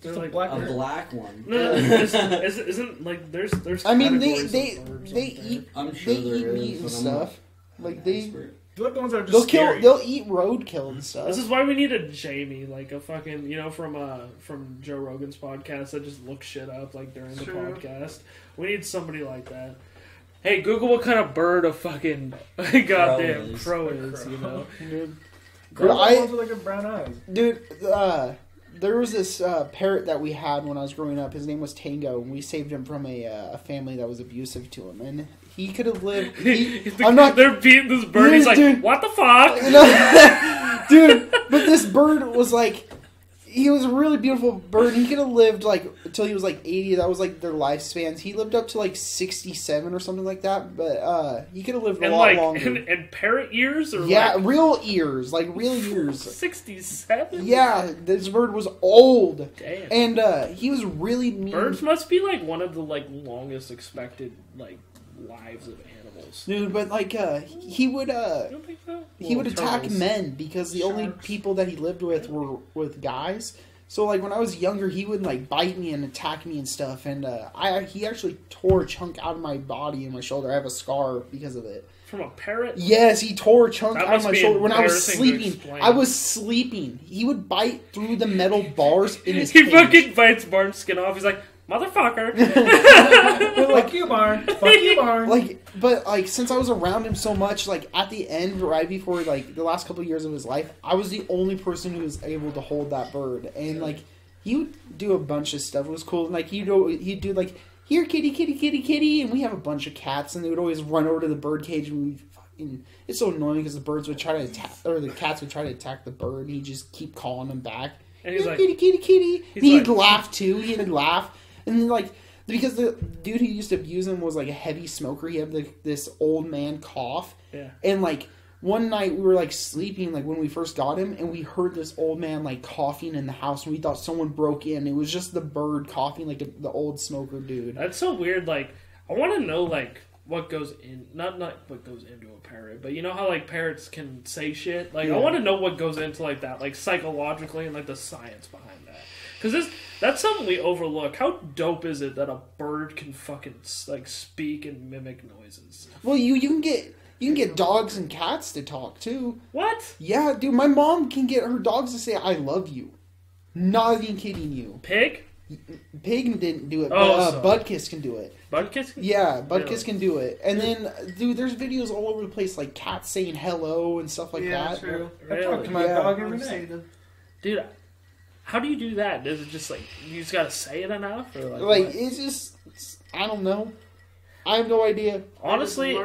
They're Just a like black A bird. black one. no, no, isn't, isn't, isn't like there's there's. I mean, they categories they birds, they aren't there? eat I'm sure they there eat is, meat and but I'm stuff. Like an they expert. They're like the ones that are just they'll kill scary. they'll eat roadkill and stuff. This is why we need a Jamie, like a fucking, you know, from uh from Joe Rogan's podcast that just looks shit up like during the True. podcast. We need somebody like that. Hey, Google what kind of bird a fucking goddamn is. crow is, crow. you know? dude. They're I- ones with like a brown eyes. Dude, uh, there was this uh, parrot that we had when I was growing up. His name was Tango, and we saved him from a, uh, a family that was abusive to him. And he could have lived. He, I'm not, They're beating this bird. He's like, Dude. what the fuck? dude. But this bird was like, he was a really beautiful bird. He could have lived like until he was like 80. That was like their lifespans. He lived up to like 67 or something like that. But uh, he could have lived a And lot like, longer. and, and parrot ears or yeah, like real ears, like real ears. sixty-seven. Yeah, this bird was old. damn. And uh, he was really mean. Birds must be like one of the like longest expected like lives of animals. Dude, but like uh, he would uh, You don't think so? he would attack turtles. men because the only people that he lived with were with guys. So like when I was younger, he would like bite me and attack me and stuff. And uh, I he actually tore a chunk out of my body and my shoulder. I have a scar because of it. from a parrot. Yes, he tore a chunk That out of my shoulder when I was sleeping. I was sleeping. He would bite through the metal bars in his He cage. fucking bites Barn's skin off. He's like, motherfucker. Fuck you, Barn. Fuck you, Barn. like but like since i was around him so much like at the end right before like the last couple of years of his life i was the only person who was able to hold that bird. And like he would do a bunch of stuff. It was cool. Like he'd he'd do like here kitty kitty kitty kitty and we have a bunch of cats and they would always run over to the bird cage and we fucking it's so annoying because the birds would try to attack or the cats would try to attack the bird and he'd just keep calling them back. And he's like, kitty kitty kitty. he's and he'd like- laugh too. He'd laugh. And then like because the dude who used to abuse him was like a heavy smoker. He had like this old man cough, yeah. and like one night we were like sleeping, like when we first got him, and we heard this old man like coughing in the house, and we thought someone broke in. It was just the bird coughing, like the old smoker dude. That's so weird. Like, I want to know like what goes in, not not what goes into a parrot, but you know how like parrots can say shit. Like, I want to know what goes into like that, like psychologically and like the science behind that. Because this that's something we overlook. How dope is it that a bird can fucking like speak and mimic noises? Well, you you can get you can get dogs and cats to talk too. What Yeah, dude, my mom can get her dogs to say "I love you." Not even kidding you. pig? Pig didn't do it, but Oh, uh, Budkiss can do it. Budkiss? Yeah, Budkiss Really? can do it. And then, dude, there's videos all over the place, like cats saying hello and stuff like yeah, that. true. I talk to my Yeah. dog every I've day. seen them. dude. How do you do that? Is it just like you just gotta say it enough, or like, Like, what? it's just, it's- I don't know. I have no idea. honestly,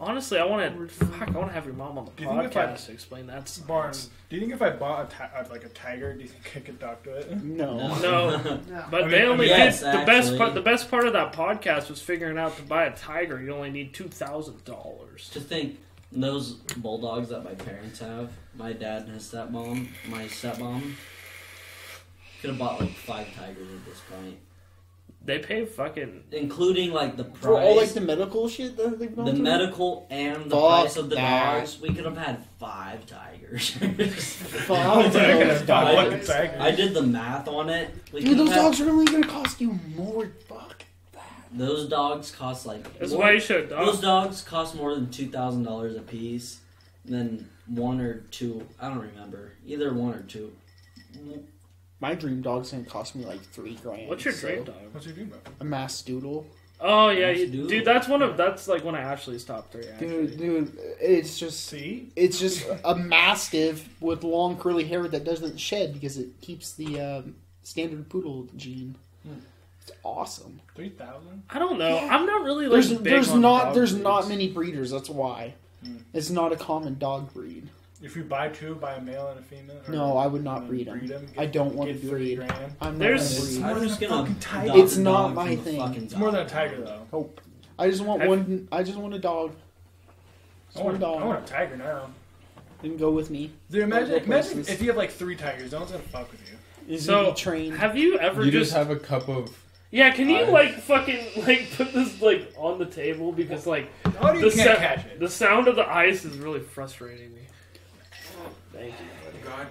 honestly, I want to fuck. I want to have your mom on the Do you think if I- podcast to explain that. Barn, science. do you think if I bought a ti- like a tiger, do you think I could talk to it? No. No. No. But I they only Yes, did the best part. The best part of that podcast was figuring out to buy a tiger. You only need two thousand dollars. To think those bulldogs that my parents have, my dad and his stepmom, my stepmom, could have bought like five tigers at this point, They pay fucking. including like the price. For all, like, the medical shit that they've gone the through? medical, and the Fuck price of the that. dogs. We could have had five tigers. Fuck those Dog, dogs. fucking. I did the math on it. We Dude, could those have had- dogs are only gonna cost you more. Fuck. that. Those dogs cost like That's more- why you should. Those Dog. dogs cost more than two thousand dollars a piece. Then one or two, I don't remember. Either one or two. My dream dog's gonna cost me like three grand. What's your so- dream dog? What's your dream about? A mass doodle. Oh yeah, you, dude. dude. That's one of that's like one of Ashley's top three. Actually. Dude, dude, it's just See? it's just a mastiff with long curly hair that doesn't shed because it keeps the um, standard poodle gene. Hmm. It's awesome. 3,000? I don't know. Yeah. I'm not really like There's big there's on not dog there's breeds. not many breeders. That's why. Hmm. It's not a common dog breed. If you buy two, buy a male and a female? No, I would not and breed 'em. breed 'em, I don't want to breed. grand. I'm not There's- gonna breed. more than a fucking tiger. It's not my thing. It's more than a tiger, though. Hope. I just want Have- one. I just want a dog. I Just want, one I want a tiger now. Then go with me. Dude, imagine, Go imagine if you have like three tigers, no one's gonna fuck with you. Is So, he trained? Have you ever You just, just have a cup of. yeah? Can you Ice. like fucking like put this like on the table because like How do the can't sa- catch it? the sound of the ice is really frustrating me. Thank you. buddy.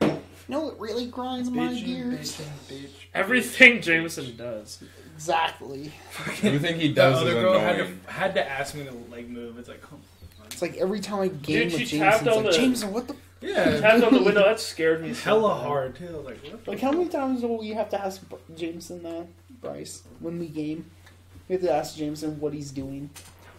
Goddamn. no, it really grinds my Bitchin', gears. bitchin', bitch. Everything Jameson does. Exactly. Everything he The does is other girl had annoying. to, had to ask me to like move. It's like, oh, It's like every time I game Dude, with she tapped Jameson, it's on like the- Jameson, what the? yeah, Tapped on the window. That scared me. it's so hella bad. hard too. Like, what? the Like how many times will you have to ask Br- Jameson that, Bryce, when we game? You have to ask Jameson what he's doing.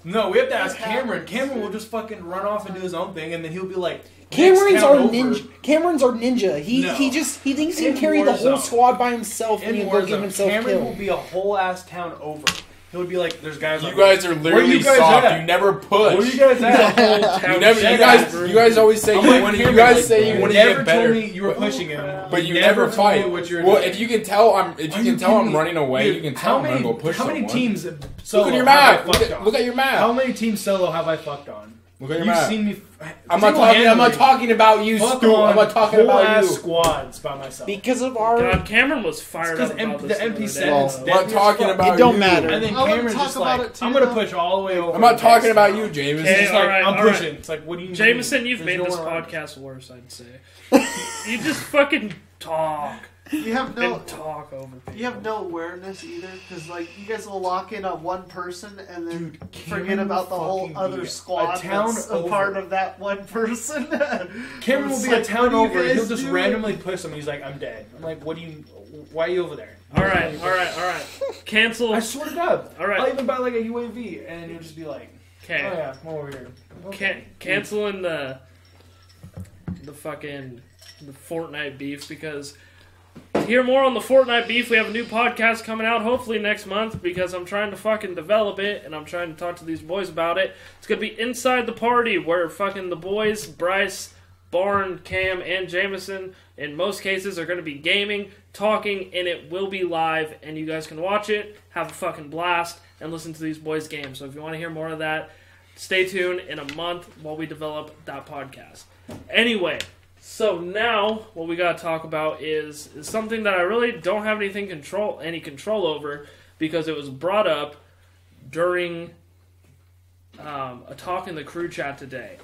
No, we have to ask Cameron. Cameron will just fucking run off and do his own thing, and then he'll be like, Cameron's our over, ninja. Cameron's our ninja. He No. he just he thinks he In can carry the whole squad by himself and he'll go give Warzone, himself Cameron will be a whole ass town over. He'll be like, "There's guys. You like, guys are literally you guys soft. at? You never push. Where you guys at? You never. You guys. up. You guys always say you like, want to. You guys like, say you you want to never get better. told me you were pushing him, But you never told fight. what you're Well, doing. if you can tell I'm, if Are you can you tell I'm me? running away, Dude, you can how tell I'm gonna go push How many someone. teams? Look at your map. Look at, look at your map. How many teams solo have I fucked on? Look at your You've map. seen me. I'm not talking. I'm not talking about you, Fuck Stu. I'm not talking whole about ass you. squads by myself. Because of our God, Cameron was fired It's up 'cause about M- this the other. MP7 Well, I'm not talking fuck. about It don't you. matter. And then I wanna Cameron's talk just about like, it too, I'm gonna though. push all the way over. I'm not talking about you, now. James. It's like alright, I'm alright. pushing. It's like, what do you? Jameson, mean? you've There's made no this one around. podcast worse. I'd say. you just fucking talk. You have no. and talk over people. You have no awareness either, because like you guys will lock in on one person and then Dude, forget about the whole other squad A town that's a part of that one person. Cameron will It's be a town what do you over. and He'll just do? randomly push him. He's like, "I'm dead." I'm like, "What do you? Why are you over there?" All right, all right, all right. Cancel. I swear to God. All right. I'll even buy like a UAV, and you'll just be like, Okay. "Oh yeah, I'm over here." Can- canceling the the fucking the Fortnite beef because to hear more on the Fortnite beef, we have a new podcast coming out hopefully next month because I'm trying to fucking develop it and I'm trying to talk to these boys about it. It's gonna be inside the party where fucking the boys, Bryce, Barn, Cam, and Jameson, in most cases, are gonna be gaming, talking, and it will be live, and you guys can watch it, have a fucking blast, and listen to these boys' games. So if you want to hear more of that, stay tuned in a month while we develop that podcast. Anyway, so now what we got to talk about is, is something that I really don't have anything control any control over because it was brought up during um, a talk in the crew chat today,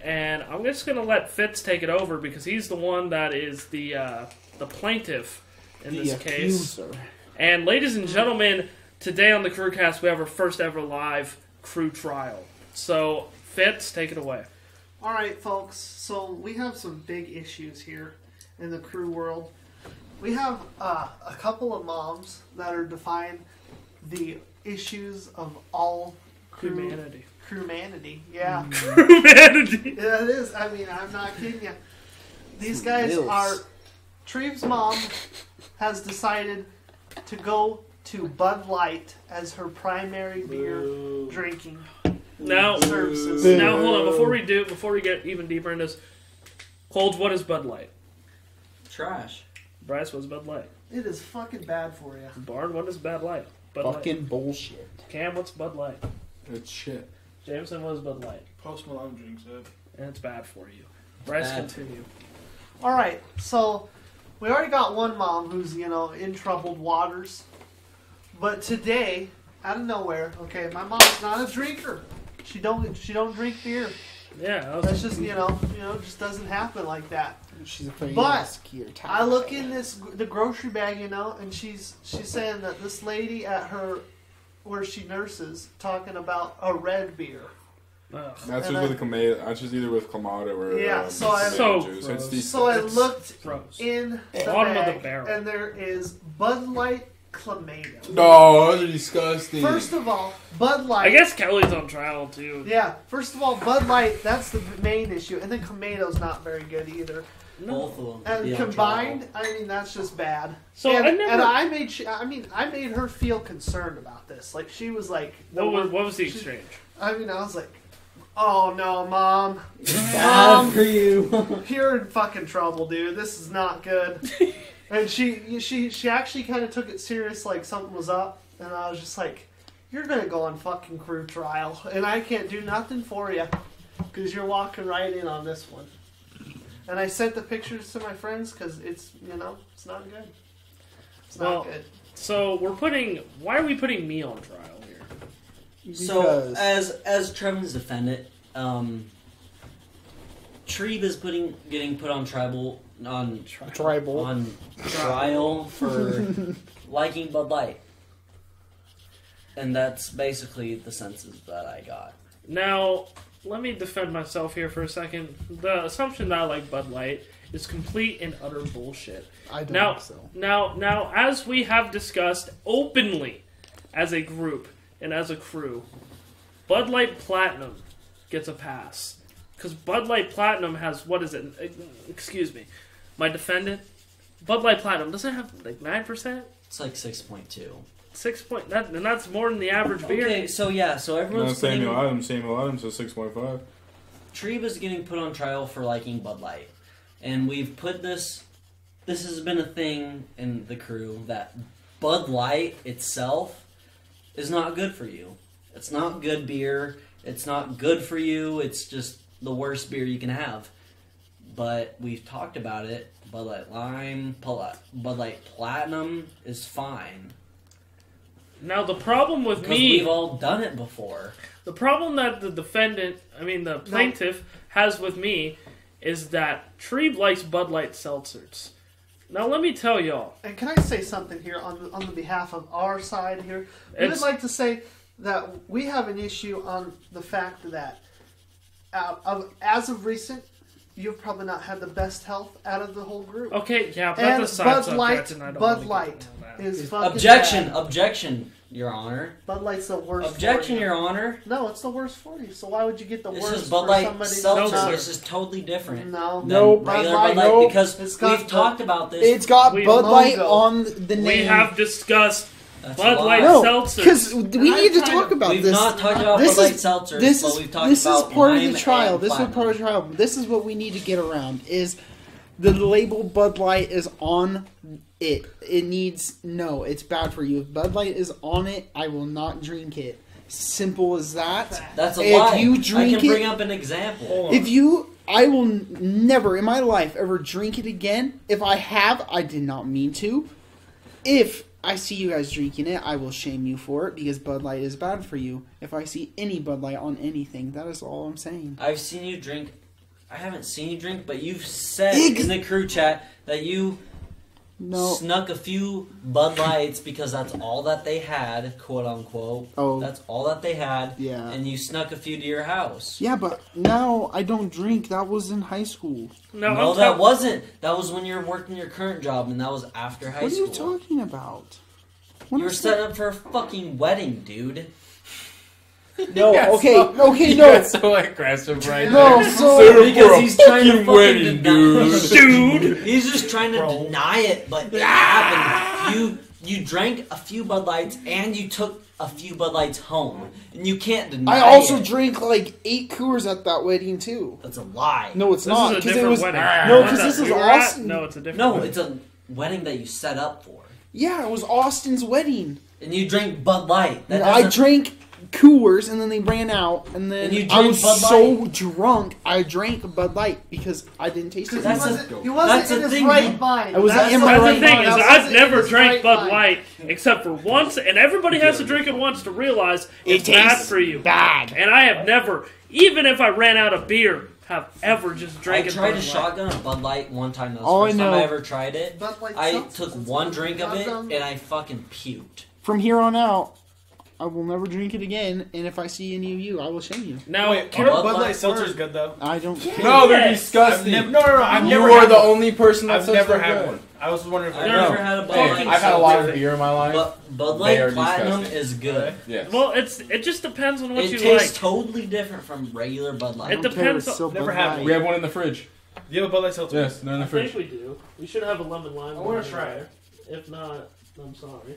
and I'm just gonna let Fitz take it over because he's the one that is the uh, the plaintiff in the this case. accuser. And ladies and gentlemen, today on the Crewcast we have our first ever live crew trial. So Fitz, take it away. All right, folks. So we have some big issues here in the crew world. We have uh, a couple of moms that are defying the issues of all crew Humanity. crewmanity. Yeah, Humanity. yeah, it is. I mean, I'm not kidding you. These guys Mills. are. Treve's mom has decided to go to Bud Light as her primary beer drinking Now, services. now hold on. Before we do, before we get even deeper into this, Holds, what is Bud Light? Trash. Bryce, what's Bud Light? It is fucking bad for you. Barn, what is Bud Light? Bud Fucking bullshit. Cam, what's Bud Light? It's shit. Jameson, what is Bud Light? Post Malone drinks it. And it's bad for you. Bryce, Bad. continue. All right, so we already got one mom who's you know in troubled waters, but today, out of nowhere, okay, my mom's not a drinker. She don't she don't drink beer. Yeah, that That's just you know you know just doesn't happen like that. She's afraid But of. I look in this the grocery bag, you know, and she's she's saying that this lady at her where she nurses talking about a red beer. ugh. That's And just I- with Clamato. That's just either with Clamato or Yeah, um, so I- So juice. It's So I looked gross. in the Bottom of the bag, barrel. and there is Bud Light Clamato. no, those are disgusting. First of all, Bud Light. I guess Kelly's on trial too. Yeah. First of all, Bud Light. That's the main issue, and then Clamato's not very good either. Both of them. And be combined, I mean, that's just bad. So and, I never. and I made. sh- I mean, I made her feel concerned about this. Like she was like, the what was what was the she- exchange? I mean, I was like, oh no, mom, Bad Um, for you. you're in fucking trouble, dude. This is not good. and she, she, she actually kind of took it serious, like something was up. And I was just like, you're gonna go on fucking crew trial, and I can't do nothing for you because you're walking right in on this one. And I sent the pictures to my friends because it's you know it's not good. It's not Well, good. So we're putting. Why are we putting me on trial here? So as as Trevin's defendant, um, Treve is putting getting put on tribal on tribal. on trial for liking Bud Light, and that's basically the senses that I got. Now, let me defend myself here for a second. The assumption that I like Bud Light is complete and utter bullshit. I don't Now, think so. now, now, as we have discussed openly as a group and as a crew, Bud Light Platinum gets a pass because Bud Light Platinum has what is it? Excuse me, my defendant. Bud Light Platinum doesn't have like nine percent, It's like six point two. six point, that, and that's more than the average beer. Okay, so yeah, so no, everyone's putting, Samuel Adams. Samuel Adams is six point five. Treve is getting put on trial for liking Bud Light, and we've put this. This has been a thing in the crew that Bud Light itself is not good for you. It's not good beer. It's not good for you. It's just the worst beer you can have. But we've talked about it. Bud Light Lime, Bud Bud Light Platinum is fine Now the problem with because me, we've all done it before. the problem that the defendant, I mean the plaintiff, has with me is that Treeb likes Bud Light seltzers. Now let me tell y'all. And can I say something here on the, on the behalf of our side here? We would It's- like to say that we have an issue on the fact that, uh, of, as of recent, you've probably not had the best health out of the whole group. Okay, yeah, but and that's a Bud Light, and I Bud Light into that. is fucking Objection, bad. objection, Your Honor. Bud Light's the worst. Objection, for you. Your Honor. No, it's the worst for you. So why would you get the This worst is Bud Light seltzer. No. This is totally different. No, no, Nope. Bud Light, Bud Light nope. because It's got we've the- talked about this. It's got We- Bud Light logo. on the name. We have discussed That's Bud lie. Light no, seltzers. because we need to talk to- about We've this. not talked about This Bud Light is- seltzers, this but is we've talked this is about part of the trial. and This is part of the trial. This is what we need to get around. Is the label Bud Light is on it? It needs no. It's bad for you. If Bud Light is on it, I will not drink it. Simple as that. That's a If lie. you I drink can bring it- up an example. If you, I will never in my life ever drink it again. If I have, I did not mean to. If I see you guys drinking it, I will shame you for it because Bud Light is bad for you. If I see any Bud Light on anything, that is all I'm saying. I've seen you drink. I haven't seen you drink, but you've said Ex- in the crew chat that you No. snuck a few Bud Lights because that's all that they had, quote unquote. Oh. That's all that they had. Yeah. And you snuck a few to your house. Yeah, but now I don't drink. That was in high school. no, no, that tell- wasn't. That was when you were working your current job, and that was after high school. what are school. you talking about? What You were is setting up for a fucking wedding, dude. That? No, Yeah, okay, so- okay, You no. got so aggressive right No, there. so- Set up Because for a he's trying to fucking fucking wedding, deny- dude. dude. He's just trying to Bro. deny it, but it ah! happened. You you drank a few Bud Lights and you took a few Bud Lights home, and you can't deny it. I also it. drank like eight Coors at that wedding too. That's a lie. No, it's This not is a because different it was wedding. no, One 'cause that this is we were? Austin. No, it's a different. No, wedding. it's a wedding that you set up for, yeah, it was Austin's wedding. and you drank Bud Light. That I doesn't- drank Coors and then they ran out and then And you I drank was Bud so drunk I drank Bud Light because I didn't taste it. That's he a- wasn't, he wasn't that's in a his thing, right you- mind. I was That's in the my That's right the thing mind. is, That I've wasn't in never his drank right Bud mind. Light except for once, and everybody has to drink it once to realize It it's bad tastes for you. bad. And I have never, even if I ran out of beer, have ever just I drank it. tried Bud a Light. shotgun of Bud Light one time. That was All the I first time I ever tried it. Bud Light I seltzers, took one drink of it and I fucking puked. From here on out, I will never drink it again. And if I see any of you, I will shame you. Now, Wait, can- Bud, Bud Bud Light Light seltzer's good though. I don't care. No, they're Yes. disgusting. I've never, no, no, no. I've you never are had the one. only person that's I've never had good. one. I was wondering if I've I know. never had a Bud Hey, Light. I've had a lot of beer in my life. But Bud They Light are Platinum disgusting. is good. yes. well, it's it just depends on what It you tastes like. totally different from regular Bud I Light. It don't care. depends It's still Never Bud had Light. we have one in the fridge. Do you have a Bud Light seltzer? Yes, they're in the I think we do. We should have a lemon lime. I wanna one in try there. If not, I'm sorry.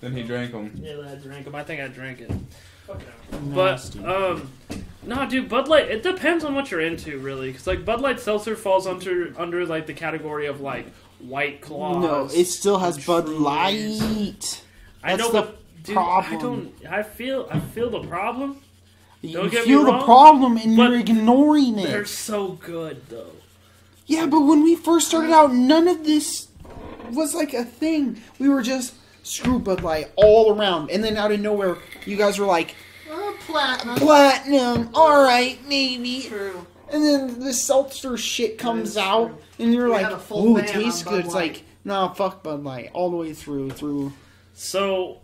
Then he drank them. Yeah, I drank them. I think I drank it. Fuck no. But um, no, dude, Bud Light. It depends on what you're into, really. Because like Bud Light Seltzer falls under under like the category of like White Claws. no, it still has Bud Trulies. Light. I know, the but dude, I problem. don't. I feel. I feel the problem. You Don't get me feel the problem and you're ignoring it. They're so good, though. Yeah, but when we first started out, none of this was like a thing. We were just screw Bud Light all around, and then out of nowhere, you guys were like Uh, platinum. platinum. All right, maybe. True. And then the seltzer shit comes out, true. and you're We like, had "Oh, it tastes good." Bud It's like, nah, fuck Bud Light all the way through. Through. So,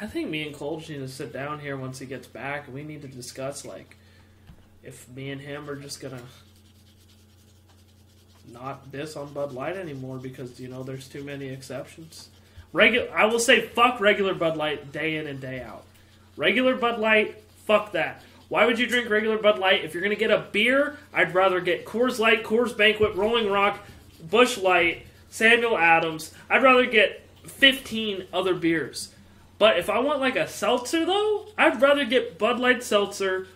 I think me and Cole just need to sit down here once he gets back, and we need to discuss like if me and him are just gonna not diss on Bud Light anymore because you know there's too many exceptions. Regular, I will say fuck regular Bud Light day in and day out. Regular Bud Light, fuck that. Why would you drink regular Bud Light if you're gonna get a beer? I'd rather get Coors Light, Coors Banquet, Rolling Rock, Busch Light, Samuel Adams. I'd rather get 15 other beers. But if I want like a seltzer though, I'd rather get Bud Light seltzer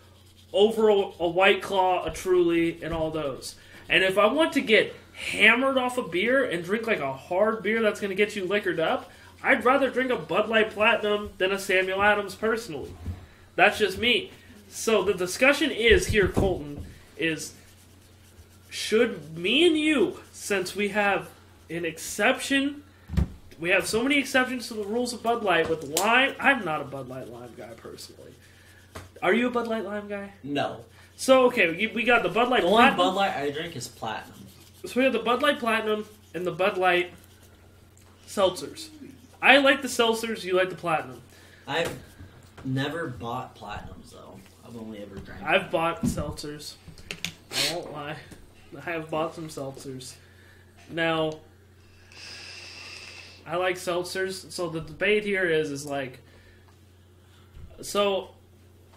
over a, a White Claw, a Truly, and all those. And if I want to get hammered off a beer and drink like a hard beer that's going to get you liquored up, I'd rather drink a Bud Light Platinum than a Samuel Adams personally. That's just me. So the discussion is here, Colton, is should me and you, since we have an exception, we have so many exceptions to the rules of Bud Light with lime. I'm not a Bud Light lime guy personally. Are you a Bud Light lime guy? No. So okay, we- got the Bud Light The only Platinum. Bud Light I drink is Platinum. So we have the Bud Light Platinum, and the Bud Light seltzers. I like the seltzers. You like the platinum. I've never bought platinums though. I've only ever drank. I've bought seltzers. I won't lie. I have bought some seltzers. Now, I like seltzers. So the debate here is, is like, so,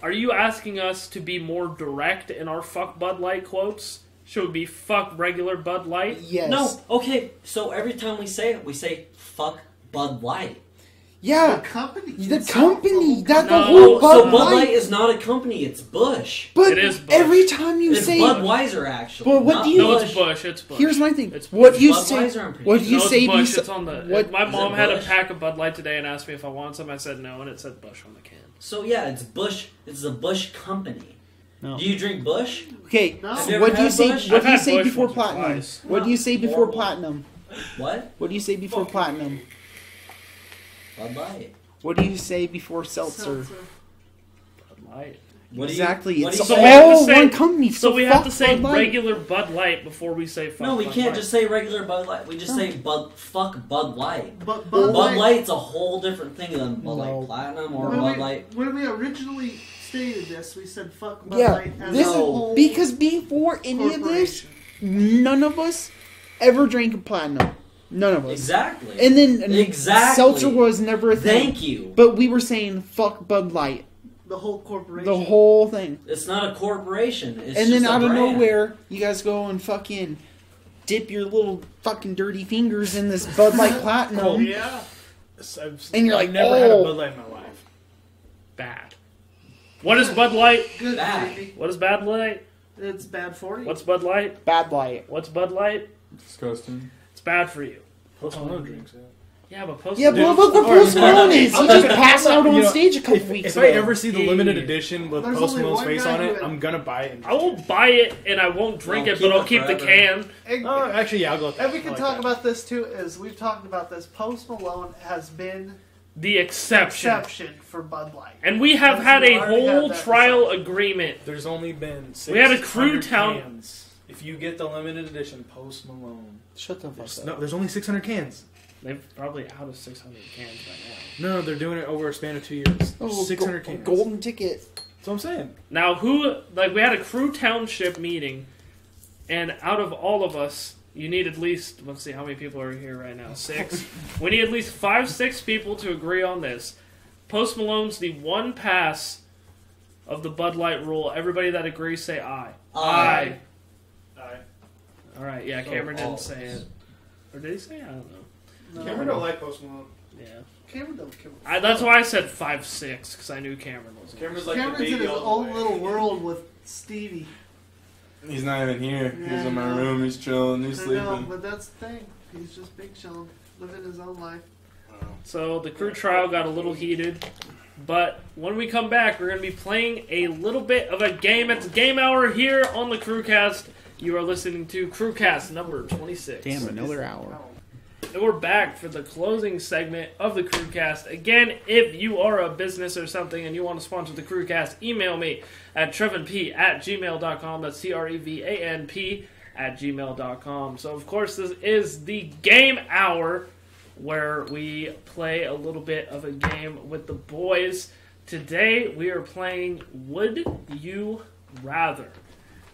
are you asking us to be more direct in our "fuck Bud Light" quotes? Should we be "fuck regular Bud Light"? Yes. No, okay. So every time we say it, we say "fuck Bud Light." Yeah. The company. The itself, company. the That's No, the whole Bud so Bud Light. Light is not a company; it's Busch. But It is Busch. every time you It's say, Budweiser, actually. But what not do you- No, Busch. it's Busch. It's Busch. here's my thing. It's what Busch. you Budweiser, say? I'm pretty What sure. you no, say? It's Busch. besi- It's on the. what- my mom it had a pack of Bud Light today and asked me if I wanted some. I said no, and it said Busch on the can. So yeah, it's Busch. It's the Busch company. No. Do you drink Busch? Okay, No. Have you what ever do you had say? Busch? What I've do you had say Busch before once or platinum? twice. What do you say before Horrible. platinum? What? What do you say before platinum? Bud Light. What do you say before seltzer? seltzer. Bud Light. What do exactly. You, what it's do So we have to all say- one company. So we have fuck to say Bud Light. regular Bud Light before we say fuck. No, we Bud can't Light. just say regular Bud Light. We just say Bud. Fuck Bud Light. But Bud, Bud Light, Light's a whole different thing than Bud No. Light Platinum or when, Bud we, Light. when we originally stated this, we said fuck Bud Yeah, Light as this a is- whole Because before any of this, none of us ever drank a platinum. None of us. Exactly. And then Exactly. seltzer was never a thing. Thank you. But we were saying fuck Bud Light, the whole corporation. the whole thing. It's not a corporation. It's and then just a out of nowhere, you guys go and fucking dip your little fucking dirty fingers in this Bud Light Platinum. Oh, yeah. I've, And you're I've like, never had a oh. Bud Light in my life. bad. What is Bud Light? Good, Bad. What is Bad Light? It's bad for you. What's Bud Light? Bad Light. What's Bud Light? Disgusting. It's bad for you. Post Malone drinks it. Yeah, but post. Malone. Yeah, Dude, but look what Post Malone is. He just passed out you on know, stage a couple If, weeks if ago. I ever see the limited edition with There's Post only Malone's one face guy on it, who- I'm gonna buy it. and I won't buy it and I won't drink I'll it, keep but I'll it keep the forever. can. And, Oh, actually, yeah, I'll go with that. and we I can like talk that. about this too. Is we've talked about this. Post Malone has been The exception. exception for Bud Light. And we have Yes, had we a already whole had that trial agreement. There's only been six We had a Crew Town- cans. If you get the limited edition Post Malone, Shut the fuck there's, up. no, there's only 600 cans. They're probably out of 600 cans by now. No, they're doing it over a span of two years. Oh, 600 go- cans. golden ticket. That's what I'm saying. Now, who, like, we had a crew township meeting, and out of all of us, you need at least, let's see, how many people are here right now? Six? we need at least five, six people to agree on this. Post Malone's the one pass of the Bud Light rule. Everybody that agrees say aye. Aye. Aye. All right, yeah, So Cameron didn't say it. Or did he say it? I don't know. No, Cameron don't like Post Malone. Yeah. Cameron don't care. I, that's why I said five, six, because I knew Cameron was Cameron's like Cameron's the in baby his the own way. little world with Stevie. He's not even here. Yeah, he's in my know. room. He's chilling. He's I know, sleeping. but that's the thing. He's just big chilling, living his own life. Oh. So the crew trial got a little heated, but when we come back, we're going to be playing a little bit of a game. It's game hour here on the Crewcast. You are listening to Crewcast number 26. Damn, another hour. And we're back for the closing segment of the Crewcast. Again, if you are a business or something and you want to sponsor the Crewcast, email me at trevanp at gmail.com. That's C R E V A N P at gmail.com. So, of course, this is the game hour where we play a little bit of a game with the boys. Today, we are playing Would You Rather?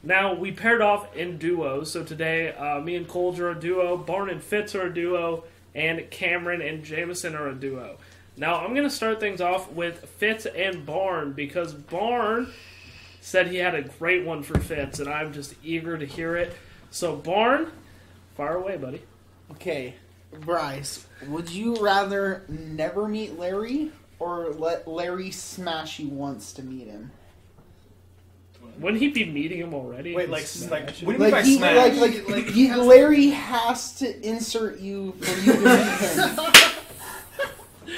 Now we paired off in duos. So today, uh, me and Colge are a duo, Barn and Fitz are a duo, and Cameron and Jameson are a duo. Now I'm gonna start things off with Fitz and Barn because Barn said he had a great one for Fitz, and I'm just eager to hear it. So Barn, fire away, buddy. Okay, Bryce, would you rather never meet Larry or let Larry smash you once to meet him? Wouldn't he be meeting him already? Wait, like, like, what do you mean by Like, he, smash? like, like, Like, he- Larry has to insert you for you to meet him.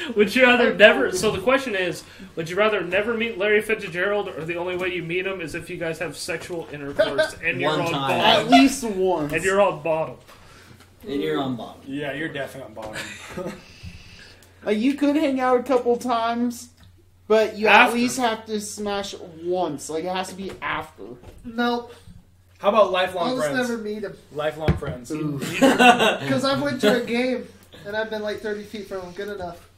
Would you rather never? So the question is, would you rather never meet Larry Fitzgerald, or the only way you meet him is if you guys have sexual intercourse and you're One on time. At least once. And you're on bottom. And you're on bottom. yeah, you're definitely on bottom. Like you could hang out a couple times, but you After. at least have to smash once. Like it has to be after. Nope. How about lifelong I'll just friends? never meet him Lifelong friends. because I've went to a game and I've been like 30 feet from him. Good enough.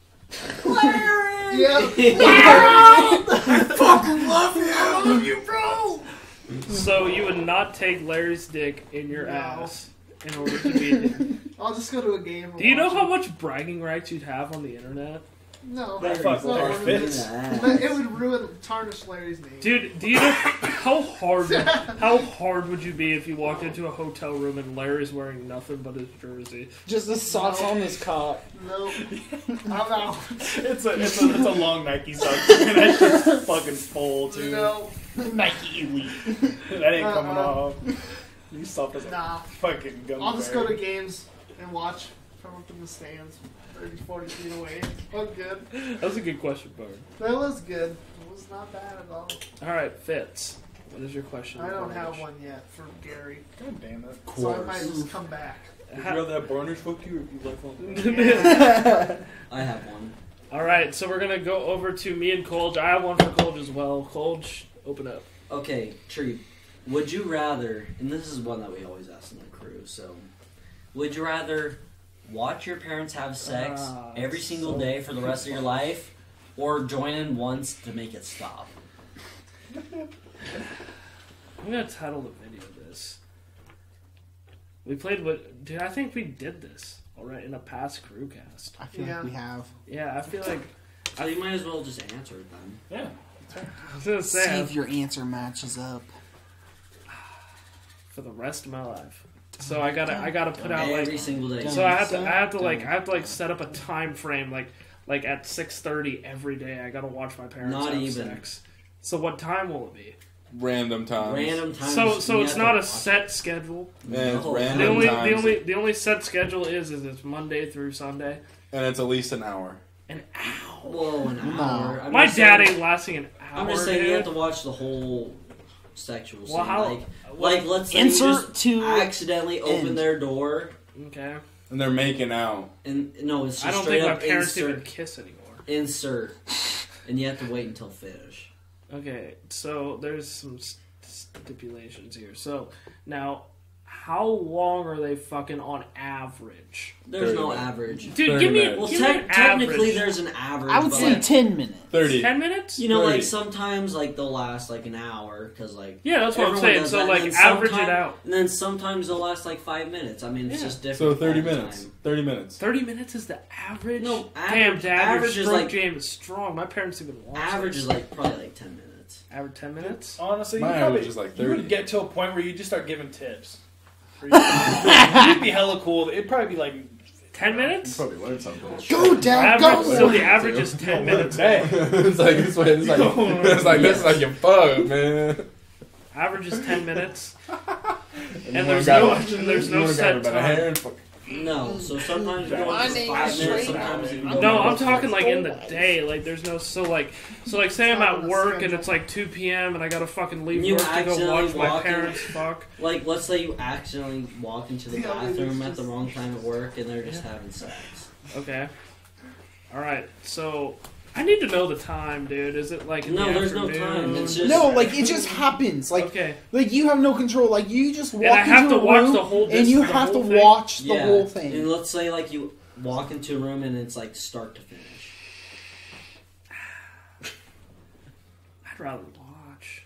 Larry! yeah. Larry! I fucking love you! I love you, bro! So you would not take Larry's dick in your No. ass in order to meet him. I'll just go to a game. Do you know watch how much bragging rights you'd have on the internet? No. That fuck not Larry one Fitz. those- But it would ruin, tarnish Larry's name. Dude, do you know how hard how hard would you be if you walked into a hotel room and Larry's wearing nothing but his jersey? Just the socks on his cock. No. I'm out. It's a it's a it's a long Nike sock. and that shit's fucking full too. No. Nike Elite. That ain't coming Uh-uh. off. You soft as a Nah. fucking gummy I'll just go to games and watch from up in the stands, 30, 40 feet away. Oh, good. That was a good question, Bard. That was good. It was not bad at all. All right, Fitz. What is your question? I don't have one yet for Gary, God damn it. so I might just come back. Ha- have Barners hook you or you like lifelong I have one. All right, so we're gonna go over to me and Colge. I have one for Colge as well. Colge, open up. Okay, Tree. Would you rather, and this is one that we always ask in the crew, so would you rather watch your parents have sex Ah, every single so day for the rest of your life, or join in once to make it stop? I'm gonna title the video this. We played what? Dude, I think we did this alright in a past crewcast. I feel Yeah. like we have. Yeah, I feel like So you might as well just answer it then. Yeah. I was gonna See if your answer matches up. for the rest of my life. So I gotta, I gotta put out every like. single day. So I have to, I have to like, I have to like set up a time frame, like, like at six thirty every day. I gotta watch my parents Not have even. sex. So what time will it be? Random times. Random times. So, so it's not a watch set schedule. Yeah, it's No. random The only, times. the only, the only set schedule is, is it's Monday through Sunday. and it's at least an hour. An hour. Whoa, an hour. I'm My dad saying- ain't lasting an hour. I'm just saying you have to watch the whole sexual scene. Well, how? like, well, like let's say you Insert just to. accidentally open end. their door, okay. And they're making out. and no, it's just I don't straight think my parents insert, even kiss anymore. insert, and you have to wait until finish. Okay, so there's some stipulations here. So now, how long are they fucking on average? There's no 30 average. Dude, 30 give me, minutes. Well, give me tec- an technically, average. there's an average. I would say like, 10 minutes. 30. ten minutes. you know, 30. like sometimes like they'll last like an hour because like Yeah, that's what I'm saying. So that, like average it out. and then sometimes they'll last like five minutes. I mean, it's Yeah. just different. So 30 minutes. time. 30 minutes. Thirty minutes is the average. No, damn, average- dad, average your is like- game is strong. My parents even watch Average this. is like probably like ten minutes. average ten minutes. Honestly, My you probably, average is like thirty. You would get to a point where you just start giving tips. Where you- You'd be hella cool. It'd probably be like Ten You minutes. probably learned something. Go, Dad, Average, go! so the average is ten minutes. Hey, it's like this way. It's like it's like this. Like you fuck, man. Average is ten minutes. And, And there's no- and there's no wanna set grab it by the time. Hair and fuck- No, so sometimes you go My five minutes. Sometimes you go No, I'm talking like in the day. Like there's no so like so like say I'm at work and it's like 2 p.m. and I gotta fucking leave You work to go accidentally watch my walk in- parents fuck. Like, let's say you accidentally walk into the Yeah, bathroom it's at the wrong time at work and they're just having sex. Okay. All right. So I need to know the time, dude. Is it like in No, the there's no time. It's just No, like, it just happens. Like, okay. like you have no control. Like, you just walk And I have into to a watch room the whole. Thing. And dis- you the have to whole thing? watch the yeah. whole thing. And let's say like you walk into a room and it's like start to finish. I'd rather watch.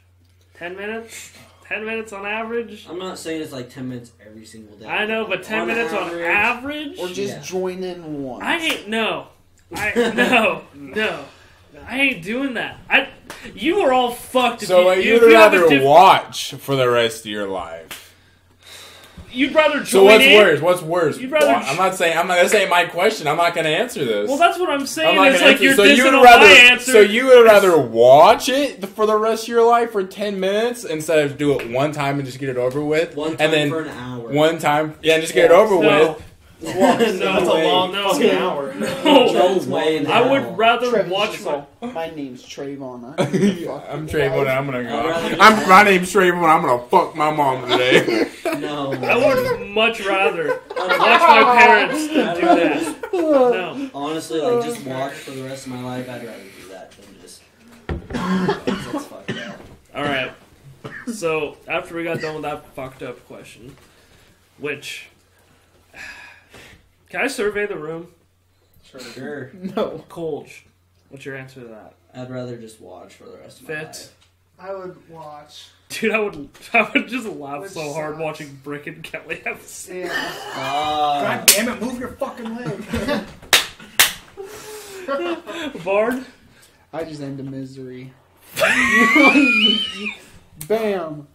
Ten minutes. Ten minutes on average. I'm not saying it's like ten minutes every single day. I know, but ten On minutes on average- average. Or just Yeah. join in once. I ain't no. I no no. I ain't doing that. I you are all fucked. If So you, like, if you'd you have a rather diff- watch for the rest of your life. You'd rather join So what's in. worse? What's worse? You'd rather Wa- I'm not saying. I'm not. This ain't my question. I'm not going to answer this. Well, that's what I'm saying. I'm not It's gonna like answer. you're so you dissing would on rather. my answer. So you would rather watch it for the rest of your life for ten minutes instead of do it one time and just get it over with, One time and then for an hour. one time, yeah, and just get it over no, with. no, that's a long no, fucking hour. No, No way in I would rather Trevor's watch just my. like, my name's Trayvon. I don't give a fuck. I'm Trayvon. and I'm gonna I'd go. rather just I'm my name's Trayvon. I'm gonna fuck my mom today. No. I would much rather watch my parents than do that. No. Honestly, like just watch for the rest of my life. I'd rather do that than just. That's fucked up. All right. so after we got done with that fucked up question, which can I survey the room? Sure. No. Colge, what's your answer to that? I'd rather just watch for the rest of my Fit. life. I would watch. Dude, I would I would just laugh Which so hard sucks. watching Brick and Kelly have sex. Yeah. Ah. God damn it! Move your fucking leg. Bard? I just end the misery. Bam.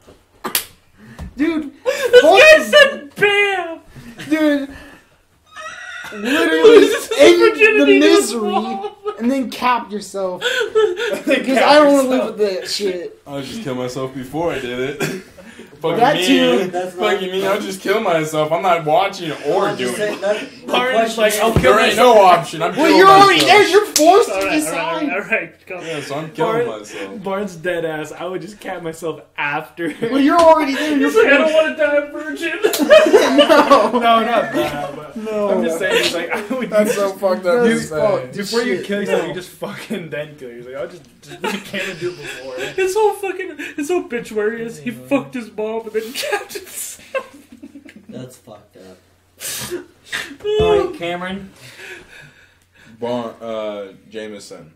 Dude. This fuck- guy said bam! Dude. Literally Loses his end the virginity to his misery and then cap yourself. Because Because I don't want to live with that shit. I would just kill myself before I did it. Fucking That me. too. That's not- Fucking me. I'll just kill myself. I'm not watching or I'm doing saying it. that- the like, I'll kill There ain't no option. I'm Well, killing you're already myself. there. You're forced to Alright, decide. alright, alright. Go. Yeah, so I'm killing Bart- myself. Bart's dead ass. I would just cap myself after. Well, you're already there. You're He's like, I don't want to die a virgin. no. no, not that. But No. I'm just saying, he's like, I would. That's so fucked up. That's to say. fucked. Before you kill yourself, no. you just fucking then kill yourself. I'll just, just you can't do it before. his whole fucking his whole obituary is he fucked his mom and then capped himself. That's fucked up. Alright, Cameron. Bar, uh, Jameson.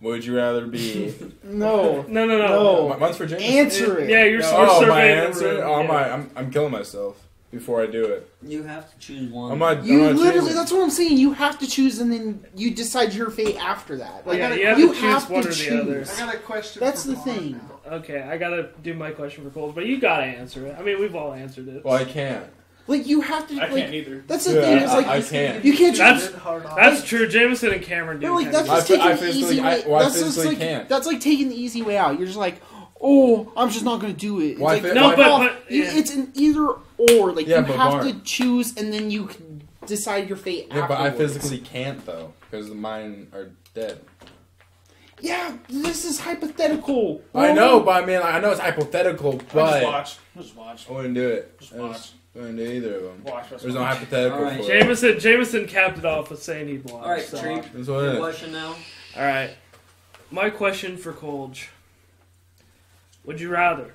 Would you rather be? No. No, no, no. No. Mine's for Jameson. Answer it. Yeah, you're, No. Oh, my answer. Oh yeah. my! I'm I'm killing myself before I do it. You have to choose one. I'm not. You I'm not literally, choosing. that's what I'm saying. You have to choose and then you decide your fate after that. Like, yeah, gotta- you have you to choose have one to or the choose. other. I got a question. That's for the Bart thing. now. Okay, I gotta do my question for Coles, but you gotta answer it. I mean, we've all answered it. Well, I can't. like you have to. I like, can't either. That's the Yeah, thing. Is I- like I can't. you can't. That's- choose. Good hard on. That's true. Jameson and Cameron do. But like kinda that's I just fi- taking I the physically- easy I- way. well, I that's just physically like can't. that's like taking the easy way out. You're just like, oh, I'm just not going to do it. It's Why like, fi- No, why- but- but- you- yeah. it's an either or. Like Yeah, you but have Bart- to choose, and then you can decide your fate. After. Yeah, but I afterwards. physically can't though, because mine are dead. Yeah, this is hypothetical. I know, but I mean, I know it's hypothetical, I'll just but watch. Just watch. I wouldn't do it. Just I watch. just wouldn't do either of them. Watch. Just There's no hypothetical Alright. for it. Jameson, Jameson capped it off with saying he'd watch. Alright, so. Treep. That's what Your is. question now. All right. My question for Colge. Would you rather?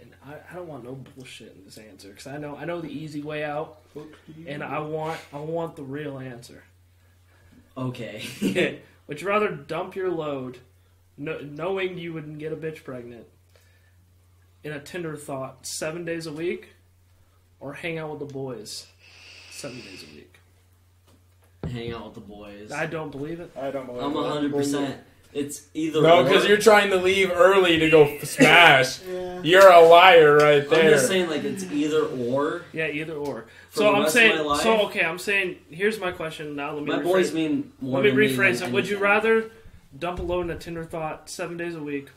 And I, I don't want no bullshit in this answer because I know I know the easy way out, and I want I want the real answer. Okay. Okay. Would you rather dump your load, kno- knowing you wouldn't get a bitch pregnant, in a Tinder thought seven days a week, or hang out with the boys seven days a week? Hang out with the boys. I don't believe it. I don't believe it. I'm it. hundred percent. It's either No, because you're trying to leave early to go smash. Yeah. You're a liar right there. I'm just saying, like it's either or. Yeah, either or. For so the I'm rest of saying. my life? So okay, I'm saying. Here's my question. Now let me. My rephrase boys it. mean more. Let me rephrase it. Would you rather dump a load in a Tinder thought seven days a week,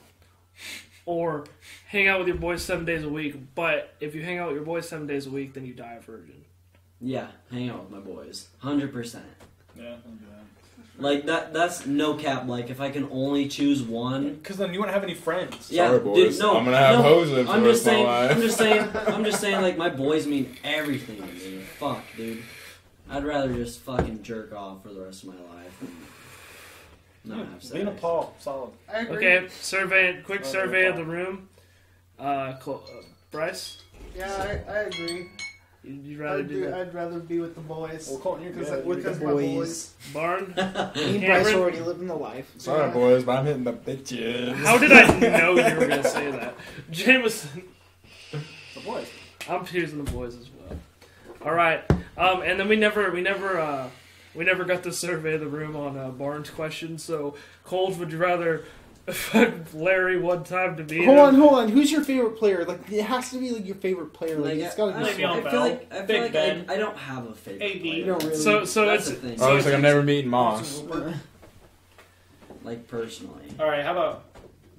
or hang out with your boys seven days a week? But if you hang out with your boys seven days a week, then you die a virgin. Yeah, hang out with my boys. Hundred percent. Yeah, I'll do that. Like that. That's no cap. Like if I can only choose one. Because then you won't have any friends. Yeah, Sorry, boys. dude, no, I'm gonna have no, hoes I'm just rest saying. my life. I'm just saying. I'm just saying. Like my boys mean everything to me. Fuck, dude. I'd rather just fucking jerk off for the rest of my life. And not have sex. Lena Paul, solid. I agree. Okay, survey. Quick survey of the room. Uh, Col- uh, Bryce, Yeah, I, I agree. You you rather I'd, do do, that? I'd rather be with the boys. Well, Colton, you're Because good. with You're us, good. my boys. boys. Barn. Me and Bryce Cameron? already living the life. Sorry, boys, but I'm hitting the bitches. How did I know you were gonna say that, Jameson? The boys. I'm choosing the boys as well. All right, um, and then we never, we never, uh, we never got to survey the room on uh, Barnes' question. So, Coles, would you rather fuck Larry one time to beat Hold on, hold on. Who's your favorite player? Like it has to be like your favorite player. Like, Like, it's gotta I, be. I, Le'Veon I Bell. feel like I Big feel like I, Ben. I don't have a favorite. AD. player. You don't really. So, so That's it's the thing. Oh, it's like I'm never meeting Moss. like personally. All right, how about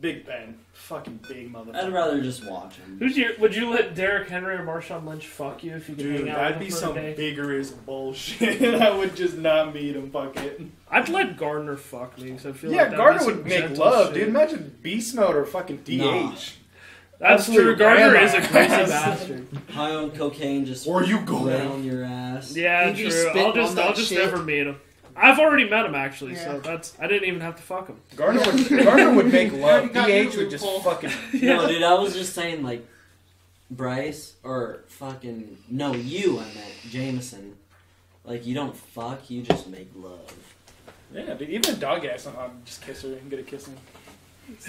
Big Ben? Fucking big motherfucker. I'd rather just watch him. who's your? Would you let Derrick Henry or Marshawn Lynch fuck you if you could Dude, hang out that'd with be them for some a day? vigorous bullshit. I would just not meet him. Fuck it. I'd let Gardner fuck me because I feel Yeah, like that'd Gardner be some would make gentle love, shit. dude. Imagine Beast Mode or fucking DH. Nah. That's Absolute true. Gardner grandma. is a crazy bastard. High on cocaine, just Or you go lay down. on your ass. Yeah, you true. spit I'll just, on I'll just shit? never meet him. I've already met him actually, so that's I didn't even have to fuck him. Gardner would Gardner would make love. you got your would just loophole. fucking. No, dude, I was just saying like Bryce or fucking no, you. I meant Jameson. Like you don't fuck, you just make love. Yeah, dude, even a dog ass, I'll just kiss her and get a kissing.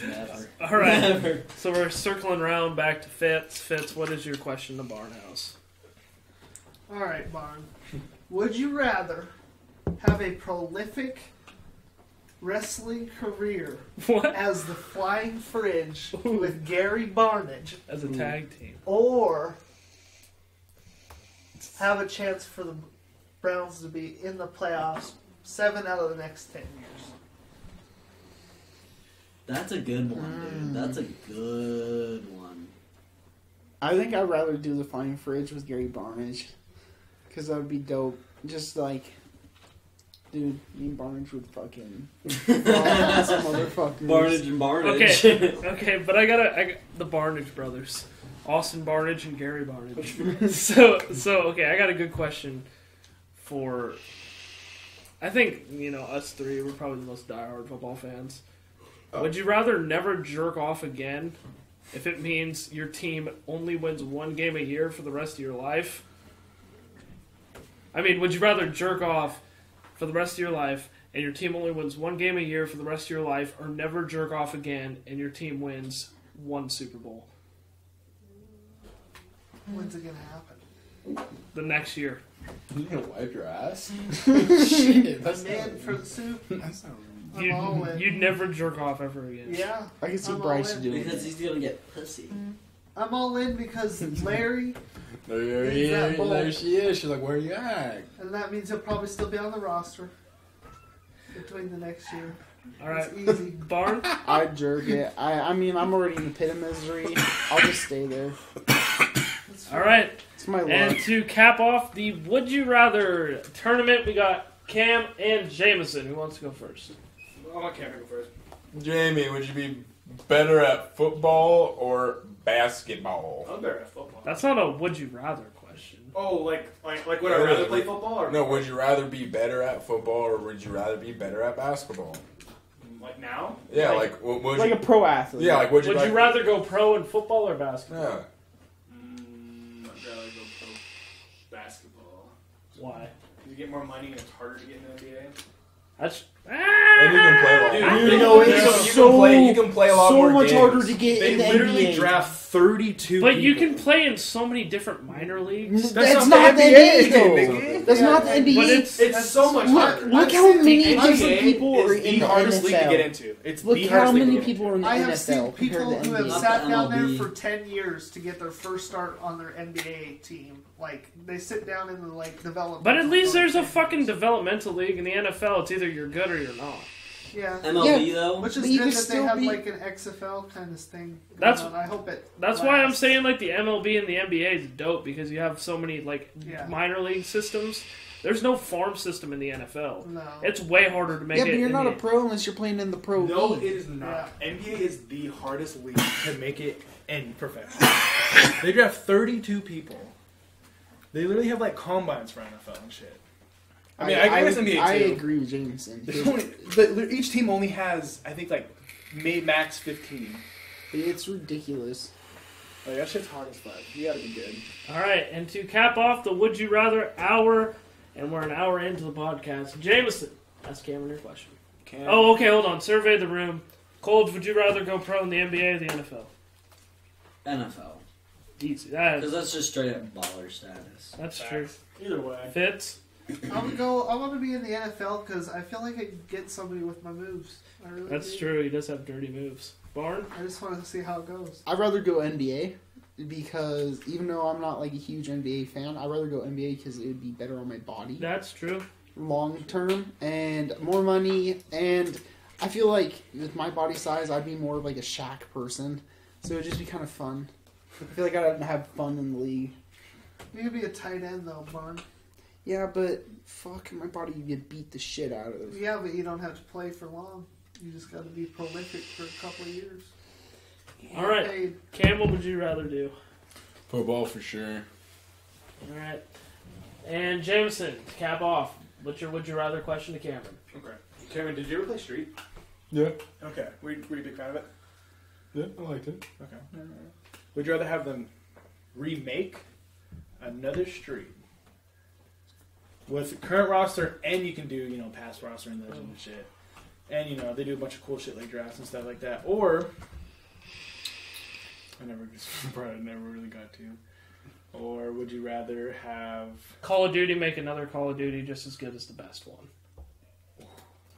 Never. All right, Never. so we're circling around back to Fitz. Fitz, what is your question to Barnhouse? All right, Barn. Would you rather have a prolific wrestling career What as the Flying Fridge with Gary Barnage, as a hmm. tag team? or have a chance for the Browns to be in the playoffs seven out of the next ten years? That's a good one, dude. Hmm. That's a good one. I think I'd rather do the Flying Fridge with Gary Barnage. Because that would be dope. Just like, dude, me and Barnage would fucking. ass motherfuckers. Barnage and Barnage. Okay, okay, but I gotta I got the Barnage brothers, Austin Barnage and Gary Barnage. so, so okay, I got a good question for. I think you know us three. We're probably the most diehard football fans. Oh. Would you rather never jerk off again, if it means your team only wins one game a year for the rest of your life? I mean, would you rather jerk off for the rest of your life and your team only wins one game a year for the rest of your life, or never jerk off again and your team wins one Super Bowl When's it gonna happen? the next year? You gonna wipe your ass? Shit, I'm in for the soup. That's not You'd, you'd never jerk off ever again. Yeah, I can see I'm all Bryce in. doing because he's gonna get pussy. I'm all in because Larry, There, He's that there, bold. there she is. She's like, where you at? and that means he'll probably still be on the roster between the next year. All right, It's easy. Barn. I'd jerk it. I, I mean, I'm already in the pit of misery. I'll just stay there. It's All right, It's my luck. and to cap off the Would You Rather tournament, we got Cam and Jameson. Who wants to go first? I want Cameron to go first. Jamie, would you be better at football or basketball? I'm better at football. That's not a Would You Rather question. Oh, like like like would I rather is. play football or No, would you rather be better at football or would you rather be better at basketball? like now? Yeah, like, what would like you? a pro athlete. yeah, like would you? Would like, you rather go pro in football or basketball? Yeah. Mm, I'd rather go pro basketball. Why? You get more money and it's harder to get in the NBA. That's And you can play a lot. Dude, You you know, it's you can so, play- you can play a lot so more much games. harder to get They in the literally NBA. draft 32 But you people. can play in so many different minor leagues. That's, That's not, not the the NBA, NBA, though. nigga. That's Yeah, not the NBA. But it's It's so much look, harder. look how many the different NBA people are in the the hardest league to NFL. get into. It's Look the how hardest league many to get people are in the I have NFL seen compared people to who have NBA. Sat down there MLB. for ten years to get their first start on their NBA team. Like they sit down in the like development. But at least there's a fucking developmental league in the NFL. It's either you're good or you're not. Yeah. MLB though. Which is But good can that they still have be- like an XFL kind of thing. Going That's- on. I hope it. That's why I'm saying like the MLB and the NBA is dope because you have so many like Yeah. minor league systems. There's no farm system in the NFL. No. It's way harder to make Yeah, it. but you're not the- a pro unless you're playing in the pro No, league. it is not. NBA is the hardest league to make it in professional. they draft 32 people. They literally have like combines for NFL and shit. I mean, I, guess NBA too. I agree with Jameson. There's only, the, each team only has, I think, like may max 15. It's ridiculous. Like that shit's hard as fuck. You gotta be good. All right, and to cap off the Would You Rather hour, and we're an hour into the podcast. Jameson, ask Cameron your question. Can Oh, okay, hold on. Survey the room. Cole, would you rather go pro in the NBA or the NFL? NFL. Easy. That Because is, that's just straight up baller status. that's true. Either way. Fits. I would go. I want to be in the NFL because I feel like I could get somebody with my moves. I really That's do. true. He does have dirty moves. Barn. I just want to see how it goes. I'd rather go NBA because even though I'm not like a huge NBA fan, I'd rather go NBA because it would be better on my body That's true. long term and more money. And I feel like with my body size, I'd be more of like a Shaq person, so it'd just be kind of fun. I feel like I'd have fun in the league. You could be a tight end though, Barn. Yeah, but fuck, my body you get beat the shit out of. Yeah, but you don't have to play for long. You just got to be prolific for a couple of years. All right, Paid. Cam, what would you rather do? Football for sure. All right. And Jameson, to cap off. What's your would you rather question to Cameron? Okay. Cameron, did you ever play Street? Yeah, Okay. Were you, were you a big fan of it? yeah, I liked it. Okay. Would you rather have them remake another Street with the current roster, and you can do you know past roster and legend and shit, and you know they do a bunch of cool shit like drafts and stuff like that, or I never just probably never really got to. Or would you rather have Call of Duty make another Call of Duty just as good as the best one.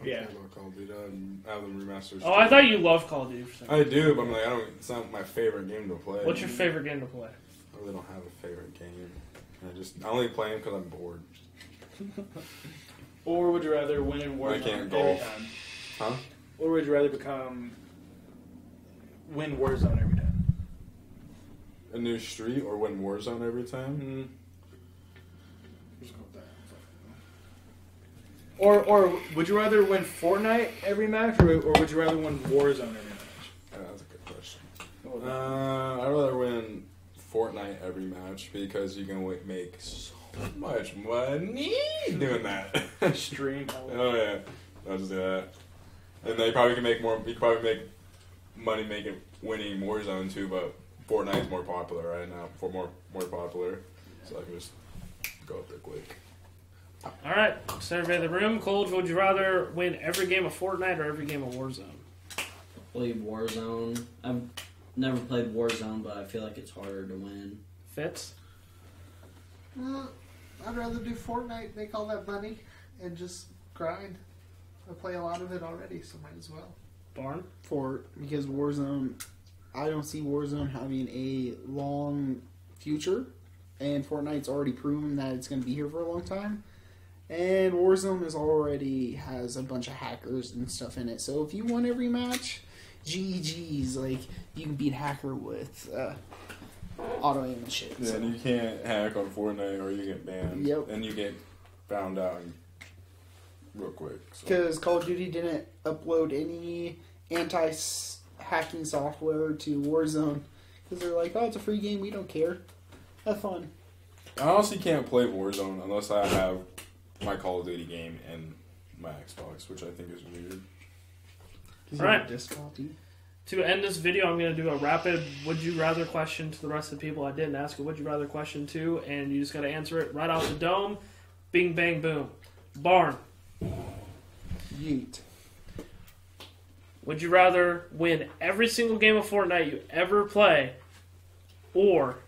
Yeah. I love Call of Duty. I have them remastered. Oh, I thought you loved Call of Duty. For some I do, but I'm like, I don't. It's not my favorite game to play. What's your favorite game to play? I really don't have a favorite game. I just I only play them because I'm bored. Or would you rather win in Warzone I can't every golf. time? Huh? Or would you rather become win Warzone every time? A new street or win Warzone every time? Mm-hmm. Or or would you rather win Fortnite every match, or, or would you rather win Warzone every match? Yeah, that's a good question. Uh, I'd rather win Fortnite every match because you can wi- make so much money doing that. stream? oh yeah, I'll just do that. And they probably can make more. You probably make money making winning Warzone too, but Fortnite's more popular right now. For more more popular, so I can just go up there quick. All right, survey the room. Cole, would you rather win every game of Fortnite or every game of Warzone? Played Warzone. I've never played Warzone, but I feel like it's harder to win. Fitz? Uh, I'd rather do Fortnite, make all that money, and just grind. I play a lot of it already, so might as well. Barn? for because Warzone, I don't see Warzone having a long future, and Fortnite's already proven that it's going to be here for a long time. And Warzone is already has a bunch of hackers and stuff in it. So if you won every match, GG's like you can beat hacker with uh, auto aim and shit. Yeah, so. and you can't hack on Fortnite or you get banned. Yep. And you get found out real quick. So. because Call of Duty didn't upload any anti-hacking software to Warzone because they're like, oh, it's a free game, we don't care. Have fun. I honestly can't play Warzone unless I have my Call of Duty game and my Xbox, which I think is weird. Right. Disc copy. To end this video, I'm going to do a rapid would you rather question to the rest of the people I didn't ask a would you rather question to, and you just got to answer it right off the dome. Bing, bang, boom. Barn, Yeet. would you rather win every single game of Fortnite you ever play, or,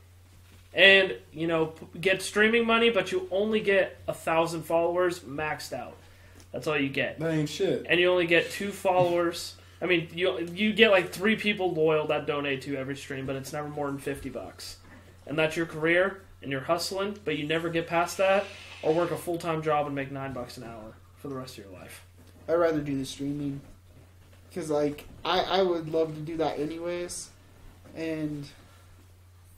and, you know, get streaming money, but you only get a thousand followers maxed out? That's all you get. That ain't shit. and you only get two followers. I mean, you you get like three people loyal that donate to every stream, but it's never more than fifty bucks, and that's your career, and you're hustling, but you never get past that, or work a full time job and make nine bucks an hour for the rest of your life. I'd rather do the streaming because, like, I I would love to do that anyways, and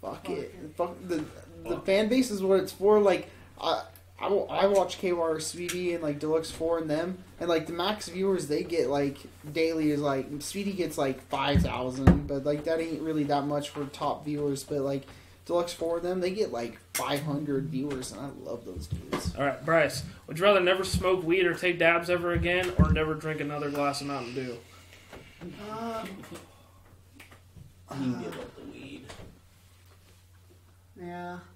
fuck it, fuck the the fan base is what it's for. Like, I. I, wa- I watch KWR Sweetie and like Deluxe Four and them, and like the max viewers they get like daily is like Sweetie gets like five thousand, but like that ain't really that much for top viewers. But like Deluxe Four and them, they get like five hundred viewers, and I love those dudes. All right, Bryce, would you rather never smoke weed or take dabs ever again, or never drink another glass of Mountain Dew? Uh, You can give up the weed. yeah, probably the weed.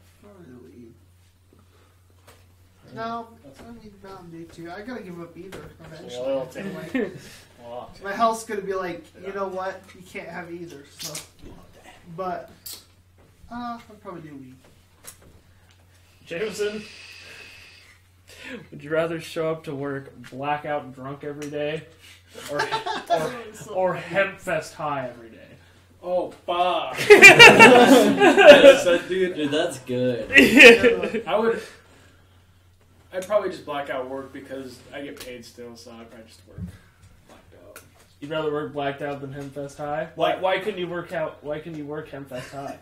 No, I need Mountain Dew too. I gotta give up either eventually. Loyalty. Like, my health's gonna be like, you know what? You can't have either. So, but uh, I'd probably do weed. Jameson, would you rather show up to work blackout drunk every day, or or, or hemp fest high every day? Oh, fuck. Yes, dude. Dude, that's good. I would. I'd probably just black out work because I get paid still, so I'd probably just work blacked out. You'd rather work blacked out than Hempfest High? Why? Why couldn't you work out? Why couldn't you work Hempfest High?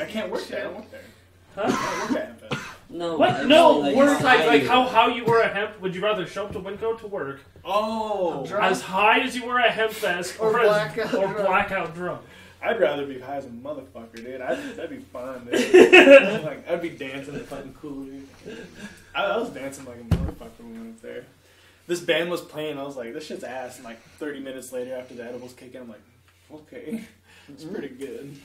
I can't work there. I don't work there. Huh? I don't work at Hempfest. No, What? I No, mean, work like like how how you were at Hemp? Would you rather show up to Winco to work Oh, as high as you were at Hempfest, or, Or as- blackout or drunk. blackout drunk? I'd rather be high as a motherfucker, dude. I'd, that'd be fun, dude. like, I'd be dancing in fucking cool, dude. I, I was dancing like a motherfucker when we went up there. This band was playing. I was like, this shit's ass. And like 30 minutes later, after the edibles kick in, I'm like, okay, it's pretty mm-hmm. good.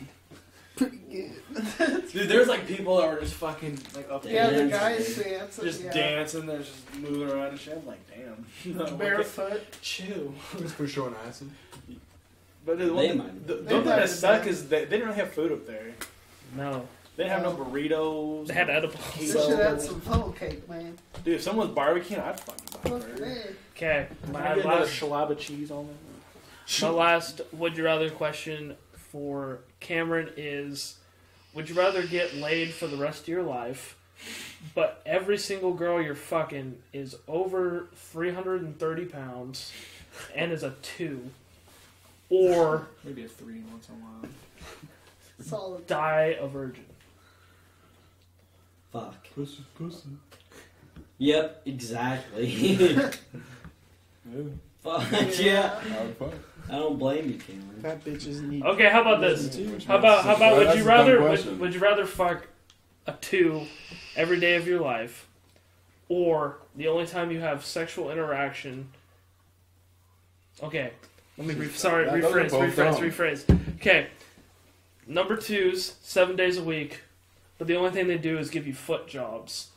Pretty good. Dude, there's like people that were just fucking like up there. Yeah, the guys dude. dancing. just yeah. dancing. They're just moving around and shit. I'm like, damn. No, like, Barefoot. chill. For showing acid. But the, They one, might. the, They the one thing that have suck is they, they didn't really have food up there. No, They didn't have no burritos. they had edibles. They So- should have some funnel cake, man. Dude, if someone was barbecuing, I'd fucking buy Fuck burger. me. Okay, Can my I get another last, shalaba cheese on there? my last would you rather question for Cameron is: Would you rather get laid for the rest of your life, but every single girl you're fucking is over 330 pounds and is a two, or Maybe a three once in a while. Solid. die a virgin? Fuck. Pussy, pussy. Yep, exactly. Yeah, Fuck yeah. I would oh, fuck. I don't blame you, Cameron. Fat bitches need. Okay, how about this? How about how about would you rather would, would you rather fuck a two every day of your life, or the only time you have sexual interaction? Okay, let me re- sorry That- those are rephrase rephrase rephrase. Okay, number twos seven days a week, but the only thing they do is give you foot jobs.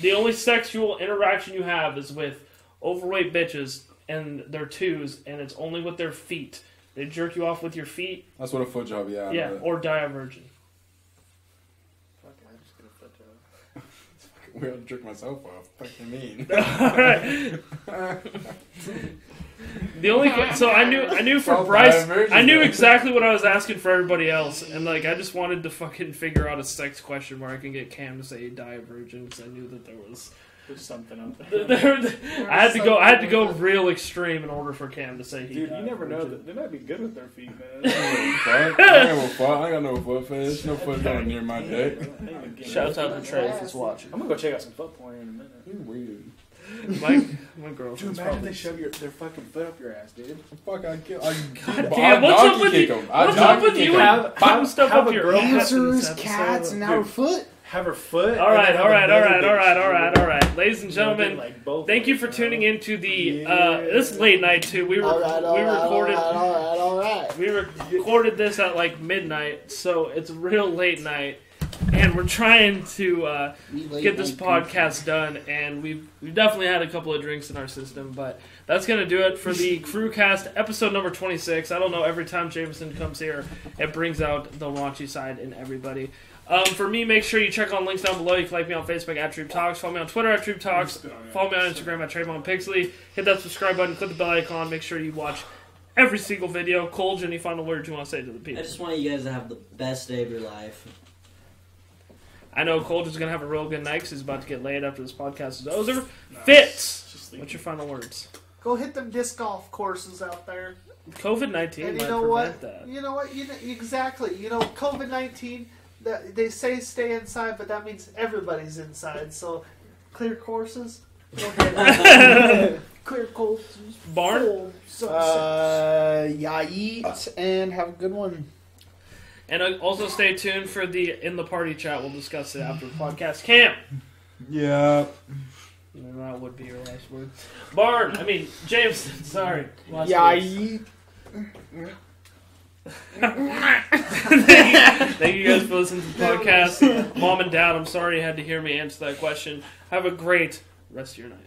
The only sexual interaction you have is with overweight bitches and their twos, and it's only with their feet. They jerk you off with your feet, That's what a foot job, yeah. Yeah, know or die a virgin. Fuck, I just get a foot job. We ought to jerk myself off. What do you mean? the only so I knew I knew for Well, Bryce die a virgin I knew exactly what I was asking for everybody else, and like I just wanted to fucking figure out a sex question where I can get Cam to say die a virgin because I knew that there was There's something up there. there, I had to go I had to go real extreme in order for Cam to say he Dude, died you never know. That they might be good with their feet, man. I ain't no fuck. I ain't got no foot fetish. No foot going near my dick. Shouts out to Trey if he's watching. I'm gonna go check out some foot porn in a minute. You're weird. My my Dude, girlfriend's imagine probably. they shove your, their fucking foot up your ass, dude. Fuck, I'd kill. I, God I damn, what's up with kick you? 'em. I What's up with kick you 'em. Have- putting stuff have up your ass in this Answers, cats, and Dude. our foot. Have her foot. All and right, then all have right, all another right, big all right, all shoe. right, all right. Ladies and gentlemen, thank you for bro. tuning into the. Uh, this is late night too. We were All right, all we recorded right, all right, all right. we recorded this at like midnight, so it's real late night, and we're trying to uh, get this podcast done. And we've we've definitely had a couple of drinks in our system, but that's gonna do it for the Crewcast episode number twenty six. I don't know. Every time Jameson comes here, it brings out the raunchy side in everybody. Um, for me, make sure you check on links down below. You can like me on Facebook at Treeb Talks, follow me on Twitter at Treeb Talks, follow me on Instagram at Trayvon Pixley. Hit that subscribe button, click the bell icon. Make sure you watch every single video. Cole, any final words you want to say to the people? I just want you guys to have the best day of your life. I know Cole is gonna have a real good night because he's about to get laid after this podcast is over. Fitz, what's your final words? Go hit them disc golf courses out there. COVID nineteen And you know what? that. You know what? You know, exactly. You know, COVID nineteen. That they say stay inside, but that means everybody's inside. So, clear courses. Go ahead. clear courses. Barn? Full sunset. Uh, yeah, eat and have a good one. And uh, also stay tuned for the in the party chat. We'll discuss it after the podcast. Cam. Yeah. And That would be your last word. Barn. I mean James. Sorry. Last Yeah, words. eat. Thank you guys for listening to the podcast. Mom and Dad, I'm sorry you had to hear me answer that question. Have a great rest of your night.